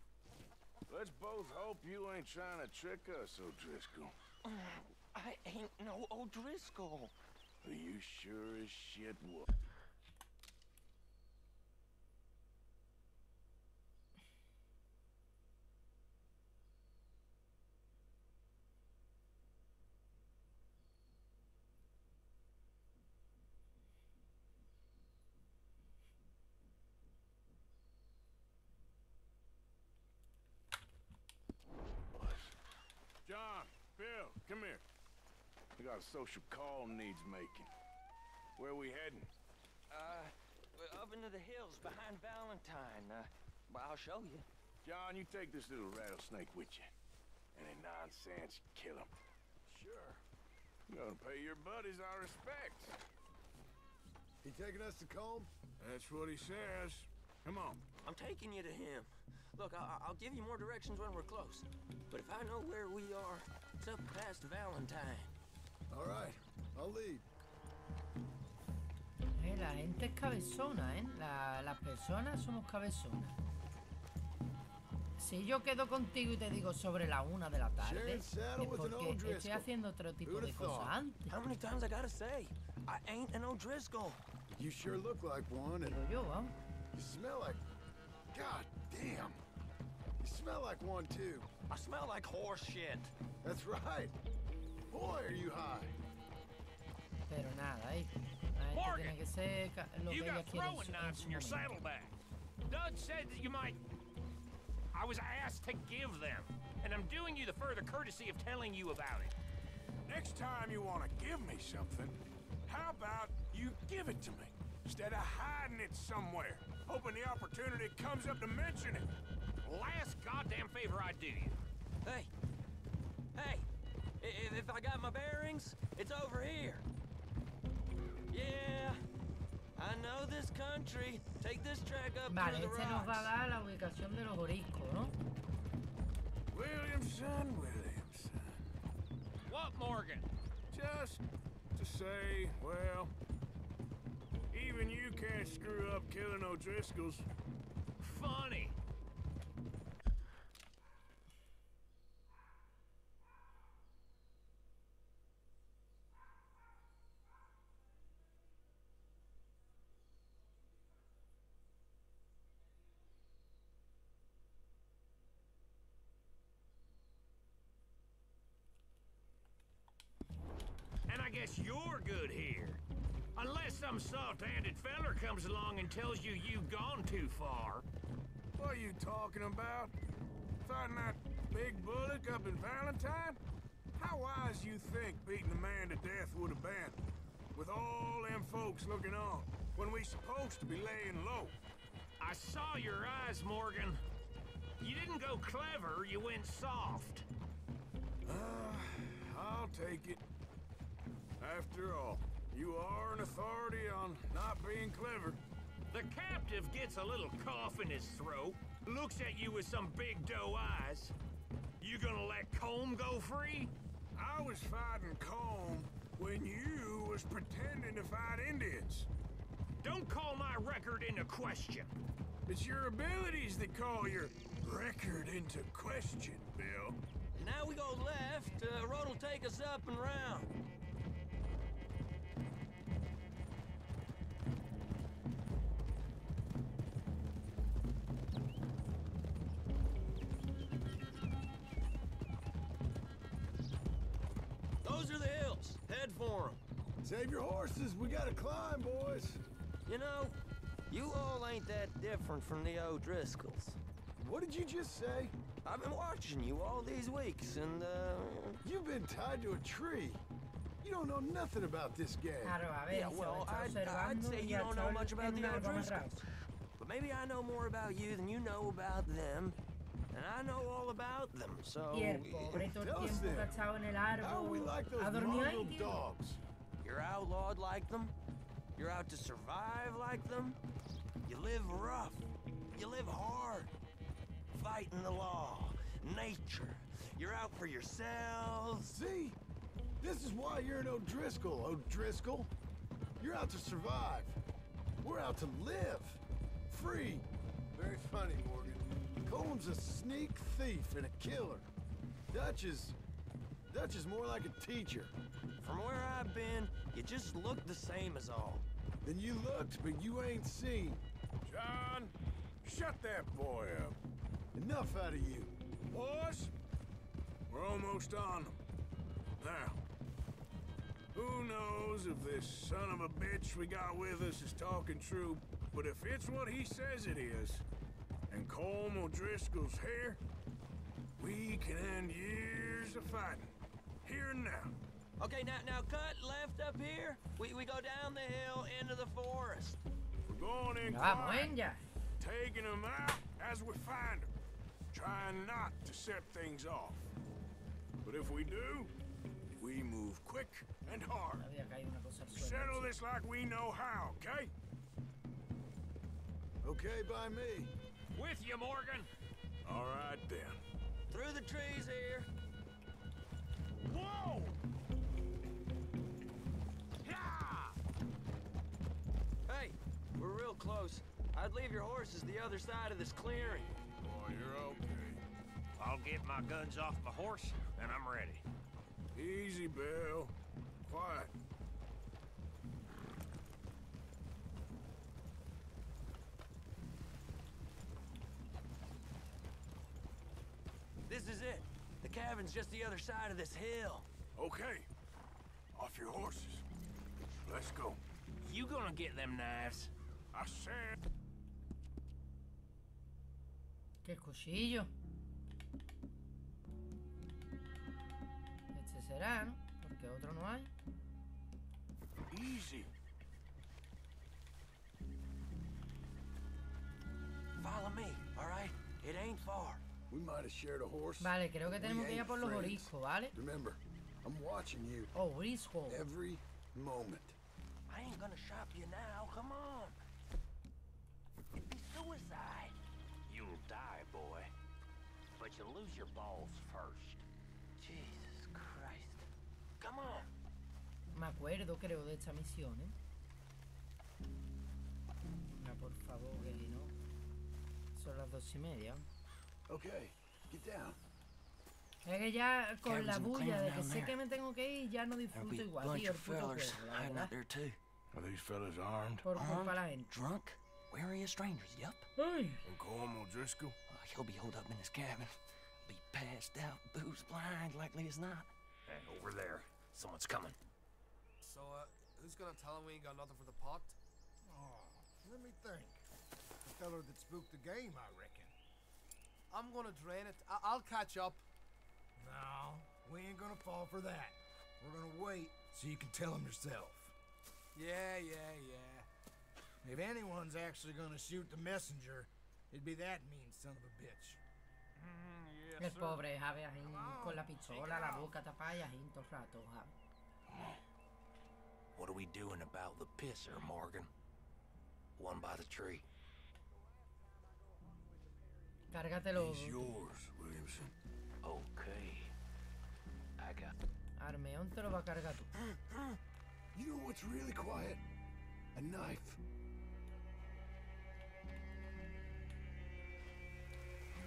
Let's both hope you ain't trying to trick us, O'Driscoll. Oh, I ain't no O'Driscoll. Are you sure as shit. John, Bill, come here. We got a social call needs making. Where we heading? Uh, we're up into the hills behind Valentine. Uh, well, I'll show you. John, you take this little rattlesnake with you. Any nonsense, kill him. Sure. You gonna pay your buddies our respects. He taking us to Combe? That's what he says. Come on. I'm taking you to him. Look, I- I'll give you more directions when we're close. But if I know where we are, it's up past Valentine. All right, I'll lead. Eh, la gente es cabezona, ¿eh? La- las personas somos cabezonas. Si yo quedo contigo y te digo sobre la una de la tarde, es porque estoy haciendo otro tipo de cosas antes. How many times I gotta say? I ain't an O'Driscoll. You sure look like one, and yo, vamos. you smell like. God damn. You smell like one too. I smell like horse shit. That's right. Boy, are you high. Pero nada, ¿eh? La gente Morgan, tiene que ser lo You que got throwing en knives su in your saddlebag. Doug said that you might. I was asked to give them, and I'm doing you the further courtesy of telling you about it. Next time you want to give me something, how about you give it to me? Instead of hiding it somewhere, hoping the opportunity comes up to mention it. Last goddamn favor I do you. Hey, hey, i- if I got my bearings, it's over here. Yeah, I know this country. Take this track up vale, the este nos va a dar la ubicación de los oriscos, ¿no? Williamson, Williamson. What, Morgan? Just to say, well, even you can't screw up killing O'Driscoll's. Funny. Some soft-handed feller comes along and tells you you've gone too far. What are you talking about? Fighting that big bullock up in Valentine? How wise you think beating a man to death would have been? With all them folks looking on, when we supposed to be laying low. I saw your eyes, Morgan. You didn't go clever, you went soft. Uh, I'll take it. After all, you are an authority on not being clever. The captive gets a little cough in his throat, looks at you with some big doe eyes. You gonna let Combe go free? I was fighting Combe when you was pretending to fight Indians. Don't call my record into question. It's your abilities that call your record into question, Bill. Now we go left. Uh, road will take us up and round. Save your horses. We gotta climb, boys. You know, you all ain't that different from the O'Driscolls. What did you just say? I've been watching you all these weeks, and, uh... You've been tied to a tree. You don't know nothing about this game. Claro, a ver, Yeah, well, I'd, I'd say you don't know much about the tiene algo O'Driscolls. But maybe I know more about you than you know about them. And I know all about them, so... Y el pobre todo el Tell us tiempo que ha then. estado en el How we like those Ha mongrel dogs. You're outlawed like them. You're out to survive like them. You live rough. You live hard. Fighting the law. Nature. You're out for yourselves. See? This is why you're an O'Driscoll, O'Driscoll. You're out to survive. We're out to live. Free. Very funny, Morgan. Combs a sneak thief and a killer. Dutch is... Dutch is more like a teacher. From where I've been, you just look the same as all. Then you looked, but you ain't seen. John, shut that boy up. Enough out of you. Boys, we're almost on them. Now, who knows if this son of a bitch we got with us is talking true, but if it's what he says it is, and Colm O'Driscoll's here, we can end years of fighting. Here and now. Okay, now now cut left up here. We we go down the hill into the forest. We're going in Vamos, quiet, ven ya. taking them out as we find them, trying not to set things off. But if we do, we move quick and hard. Había caído una cosa al suelo. Settle this like we know how, okay? Okay by me. With you, Morgan. All right then. Through the trees here. Whoa! Close. I'd leave your horses the other side of this clearing. Boy, you're okay. I'll get my guns off my horse, and I'm ready. Easy, Bill. Quiet. This is it. The cabin's just the other side of this hill. Okay. Off your horses. Let's go. You gonna get them knives? I said. ¿Qué cuchillo? Este será, ¿no? Porque otro no hay. Easy. Follow me, all right? It ain't far. We might have shared a horse. Vale, creo que tenemos que ir a por los oriscos, ¿vale? Remember, I'm watching you Oh, orisco. every moment. I ain't gonna shop you now. Come on. Suicide. You'll die, boy. But you'll lose your balls first. Jesus Christ. Come on. me acuerdo, creo, de esta misión, ¿eh? Venga, por favor, si no... Son las dos y media. Okay, get down. Es que ya con Cabins la bulla de que sé there. que me tengo que ir, ya no disfruto igual, tío, el puto fellers juego, la hiding verdad. out there too. Are these fellas armed? Por culpa de la Armed, gente. drunk, wary of strangers. Yup. Ay. And Colm O'Driscoll? Uh, he'll be holed up in his cabin. Be passed out, booze blind, likely as not. Hey, over there. Someone's coming. So, uh, who's gonna tell him we ain't got nothing for the pot? Oh, let me think. The feller that spooked the game, I reckon. I'm gonna drain it. I- I'll catch up. No, we ain't gonna fall for that. We're gonna wait so you can tell him yourself. Yeah, yeah, yeah. If anyone's actually gonna shoot the messenger, it'd be that mean son of a bitch. El pobre Javi ahí con la pistola, la boca tapada y ahí todo el rato, Javi. What are we doing about the pisser, Morgan? One by the tree. Cárgatelo. He's yours, Williamson. Okay. I got. Armeón te lo va a cargar tú. <gasps> You know what's really quiet? A knife.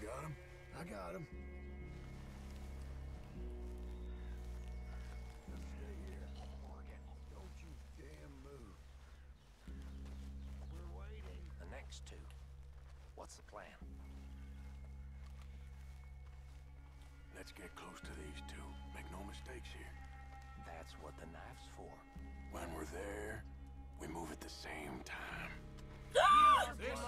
Got him? I got him. Stay here. Don't you damn move. We're waiting. The next two. What's the plan? Let's get close to these two. Make no mistakes here. That's what the knife's for. When we're there, we move at the same time. Ah! This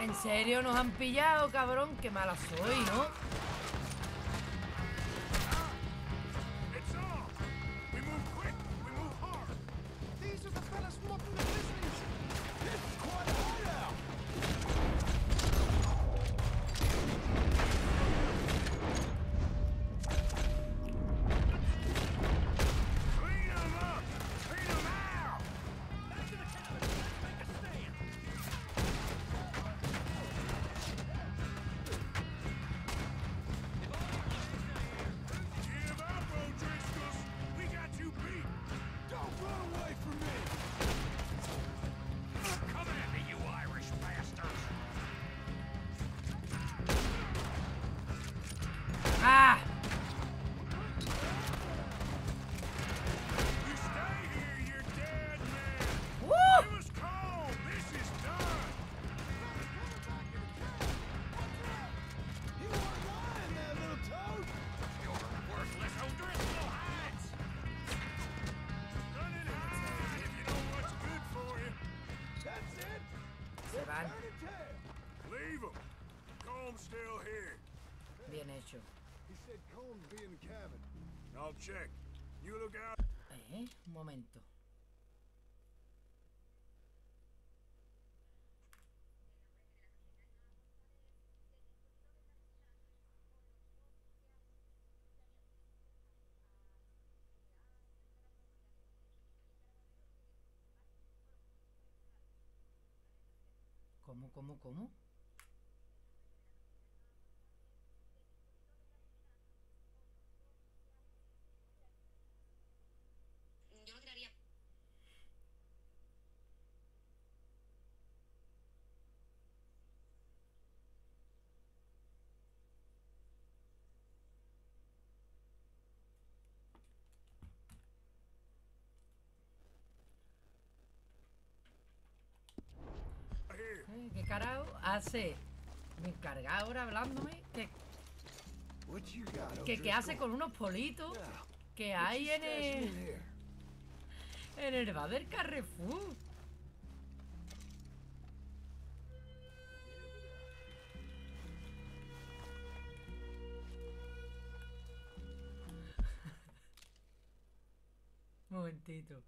¿En serio nos han pillado, cabrón? Qué mala soy, ¿no? ¿Cómo, cómo? Yo no tiraría. Eh, ¿Qué carajo hace? Me encarga ahora hablándome que qué hace con unos politos que hay en el, en el bar del Carrefour. <laughs> Momentito.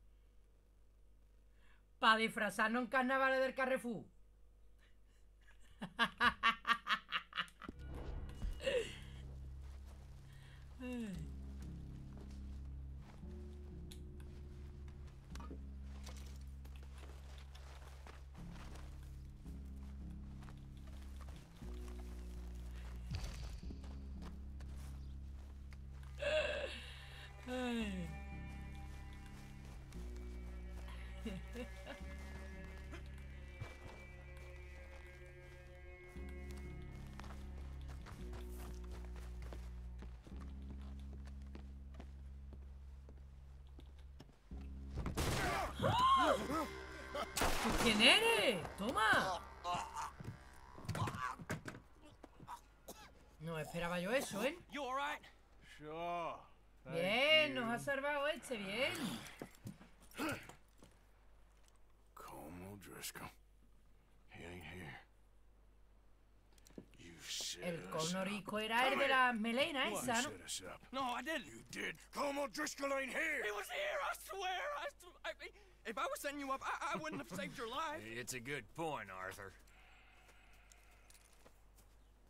Para disfrazarnos en carnavales del Carrefour. <laughs> Ay. No esperaba yo eso, ¿eh? You all right? Sure. Bien, nos ha salvado este, bien. Colm O'Driscoll. He ain't here. You set El us conorico up. era el Come de here. la melena You esa, ¿no? set us up. No, I didn't. You did. Colm O'Driscoll ain't here. He was here, I swear. I, I if I was setting you up, I, I wouldn't have saved your life. It's a good point, Arthur.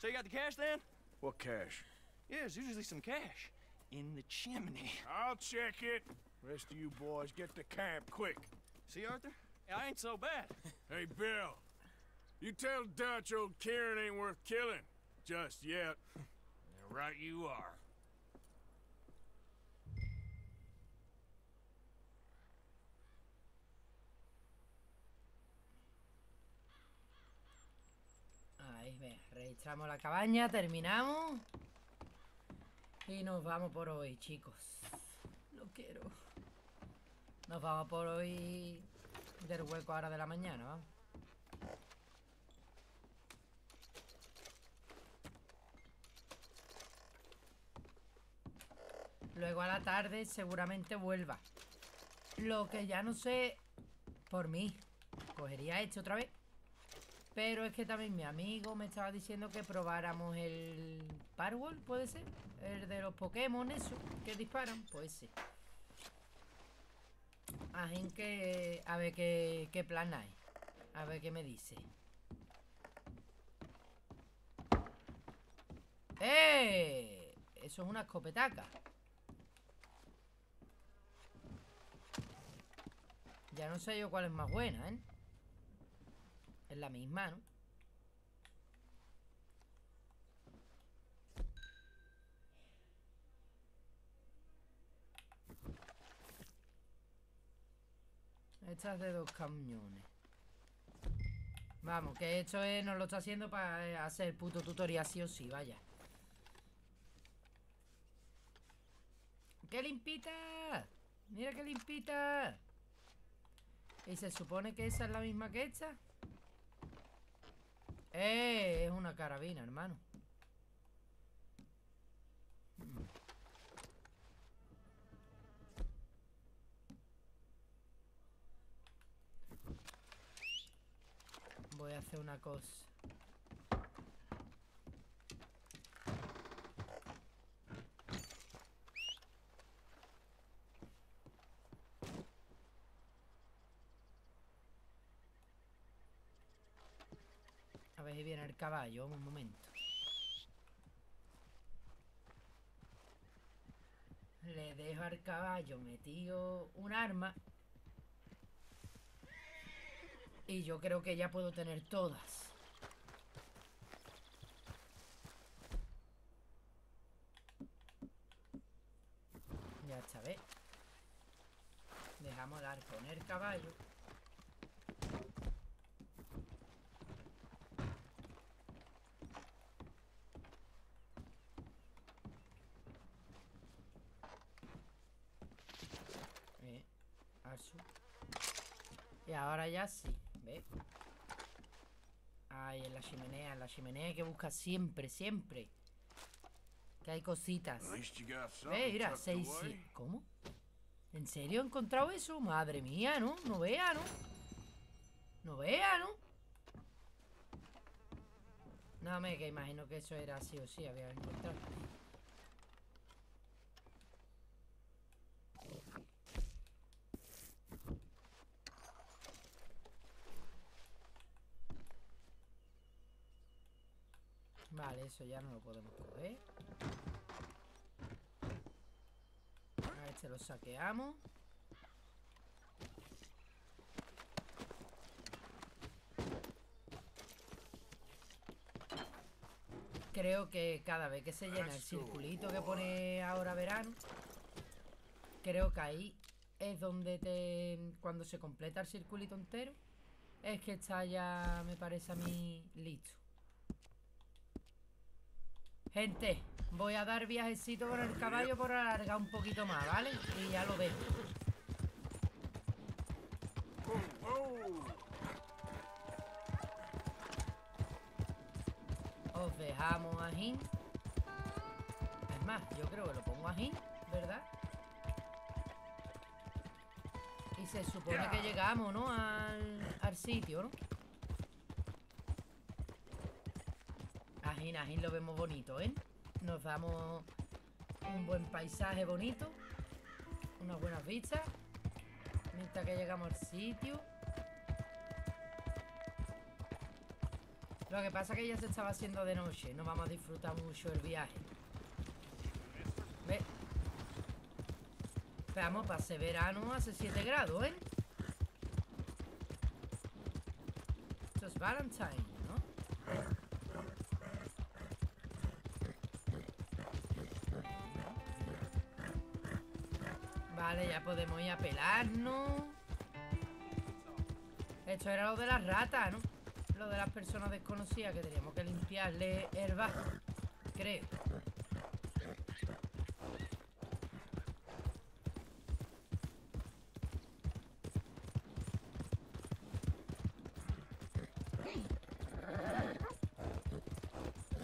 So you got the cash then? What cash? Yeah, there's usually some cash in the chimney. <laughs> I'll check it. Rest of you boys, get to camp quick. See, Arthur? I ain't so bad. <laughs> Hey, Bill. You tell Dutch old Kieran ain't worth killing. Just yet. <laughs> Right you are. Ahí, ve, registramos la cabaña, terminamos. Y nos vamos por hoy, chicos. No quiero. Nos vamos por hoy del hueco ahora de la mañana. Luego a la tarde seguramente vuelva. Lo que ya no sé por mí. Cogería este otra vez. Pero es que también mi amigo me estaba diciendo que probáramos el Parwall, ¿puede ser? El de los Pokémon, eso, que disparan, pues sí. Así que a ver qué, qué plan hay. A ver qué me dice. ¡Eh! Eso es una escopetaca. Ya no sé yo cuál es más buena, ¿eh? Es la misma, ¿no? Esta es de dos camiones. Vamos, que esto es, nos lo está haciendo para eh, hacer puto tutorial sí o sí, vaya. ¡Qué limpita! ¡Mira qué limpita! ¿Y se supone que esa es la misma que esta? ¡Eh! Es una carabina, hermano. Voy a hacer una cosa. A ver si viene el caballo, un momento. Le dejo al caballo metido un arma. Y yo creo que ya puedo tener todas. Ya está, ¿ves? Dejamos dar con el caballo. Eh, Arsu. Y ahora ya sí, ¿ves? Ay, en la chimenea, en la chimenea hay que buscar siempre, siempre. Que hay cositas. At least you got Ve, something mira, tucked seis, away. siete. ¿Cómo? ¿En serio he encontrado eso? Madre mía, ¿no? No vea, ¿no? No vea, ¿no? No, me que imagino que eso era sí o sí, había encontrado. Vale, eso ya no lo podemos coger. ¿eh? A este lo saqueamos. Creo que cada vez que se llena el circulito que pone ahora verano, creo que ahí es donde te... Cuando se completa el circulito entero, es que está ya, me parece a mí, listo. Gente, voy a dar viajecito con el caballo por alargar un poquito más, ¿vale? Y ya lo dejo. Os dejamos a Jin. Es más, yo creo que lo pongo a Jin, ¿verdad? Y se supone que llegamos, ¿no? Al, al sitio, ¿no? A Jin, a Jin lo vemos bonito, ¿eh? Nos damos un buen paisaje bonito. Unas buenas vistas. Mientras que llegamos al sitio. Lo que pasa es que ya se estaba haciendo de noche. No vamos a disfrutar mucho el viaje. Ve. Veamos, para verano hace 7 grados, ¿eh? Esto es Valentine, ya podemos ir a pelarnos. Esto era lo de las ratas, ¿no? Lo de las personas desconocidas que teníamos que limpiarle bajo. Creo.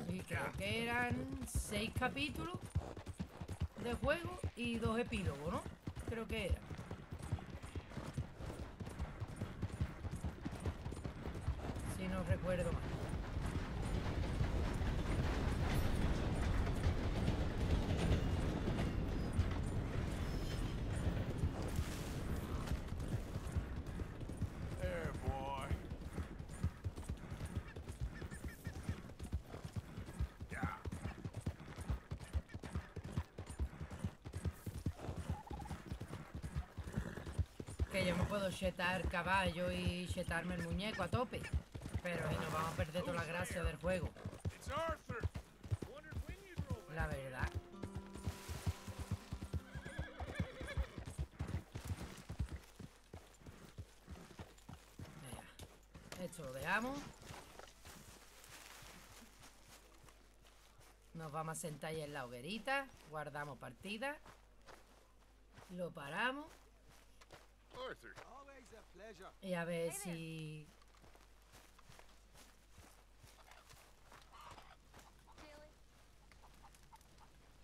Y creo que eran seis capítulos de juego y dos epílogos, ¿no? Que era. Si no recuerdo mal. There, boy. Yo me puedo chetar caballo y chetarme el muñeco a tope. Pero ahí nos vamos a perder toda la gracia del juego. La verdad. Venga, Esto lo dejamos. Nos vamos a sentar ahí en la hoguerita. Guardamos partida. Lo paramos. Arthur. Always a pleasure. Y a ver si...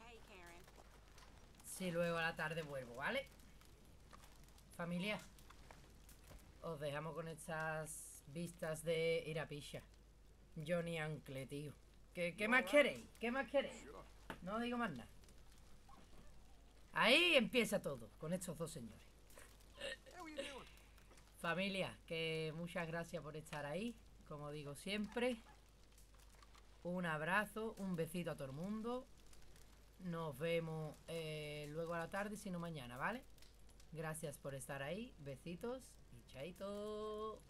Hey, Karen. Si luego a la tarde vuelvo, ¿vale? Familia. Os dejamos con estas vistas de Irapisha. Johnny Ancle, tío. ¿Qué, qué más queréis? ¿Qué más queréis? No digo más nada. Ahí empieza todo, con estos dos señores. Familia, que muchas gracias por estar ahí. Como digo siempre. Un abrazo, un besito a todo el mundo. Nos vemos eh, luego a la tarde, si no mañana, ¿vale? Gracias por estar ahí. Besitos y chaito.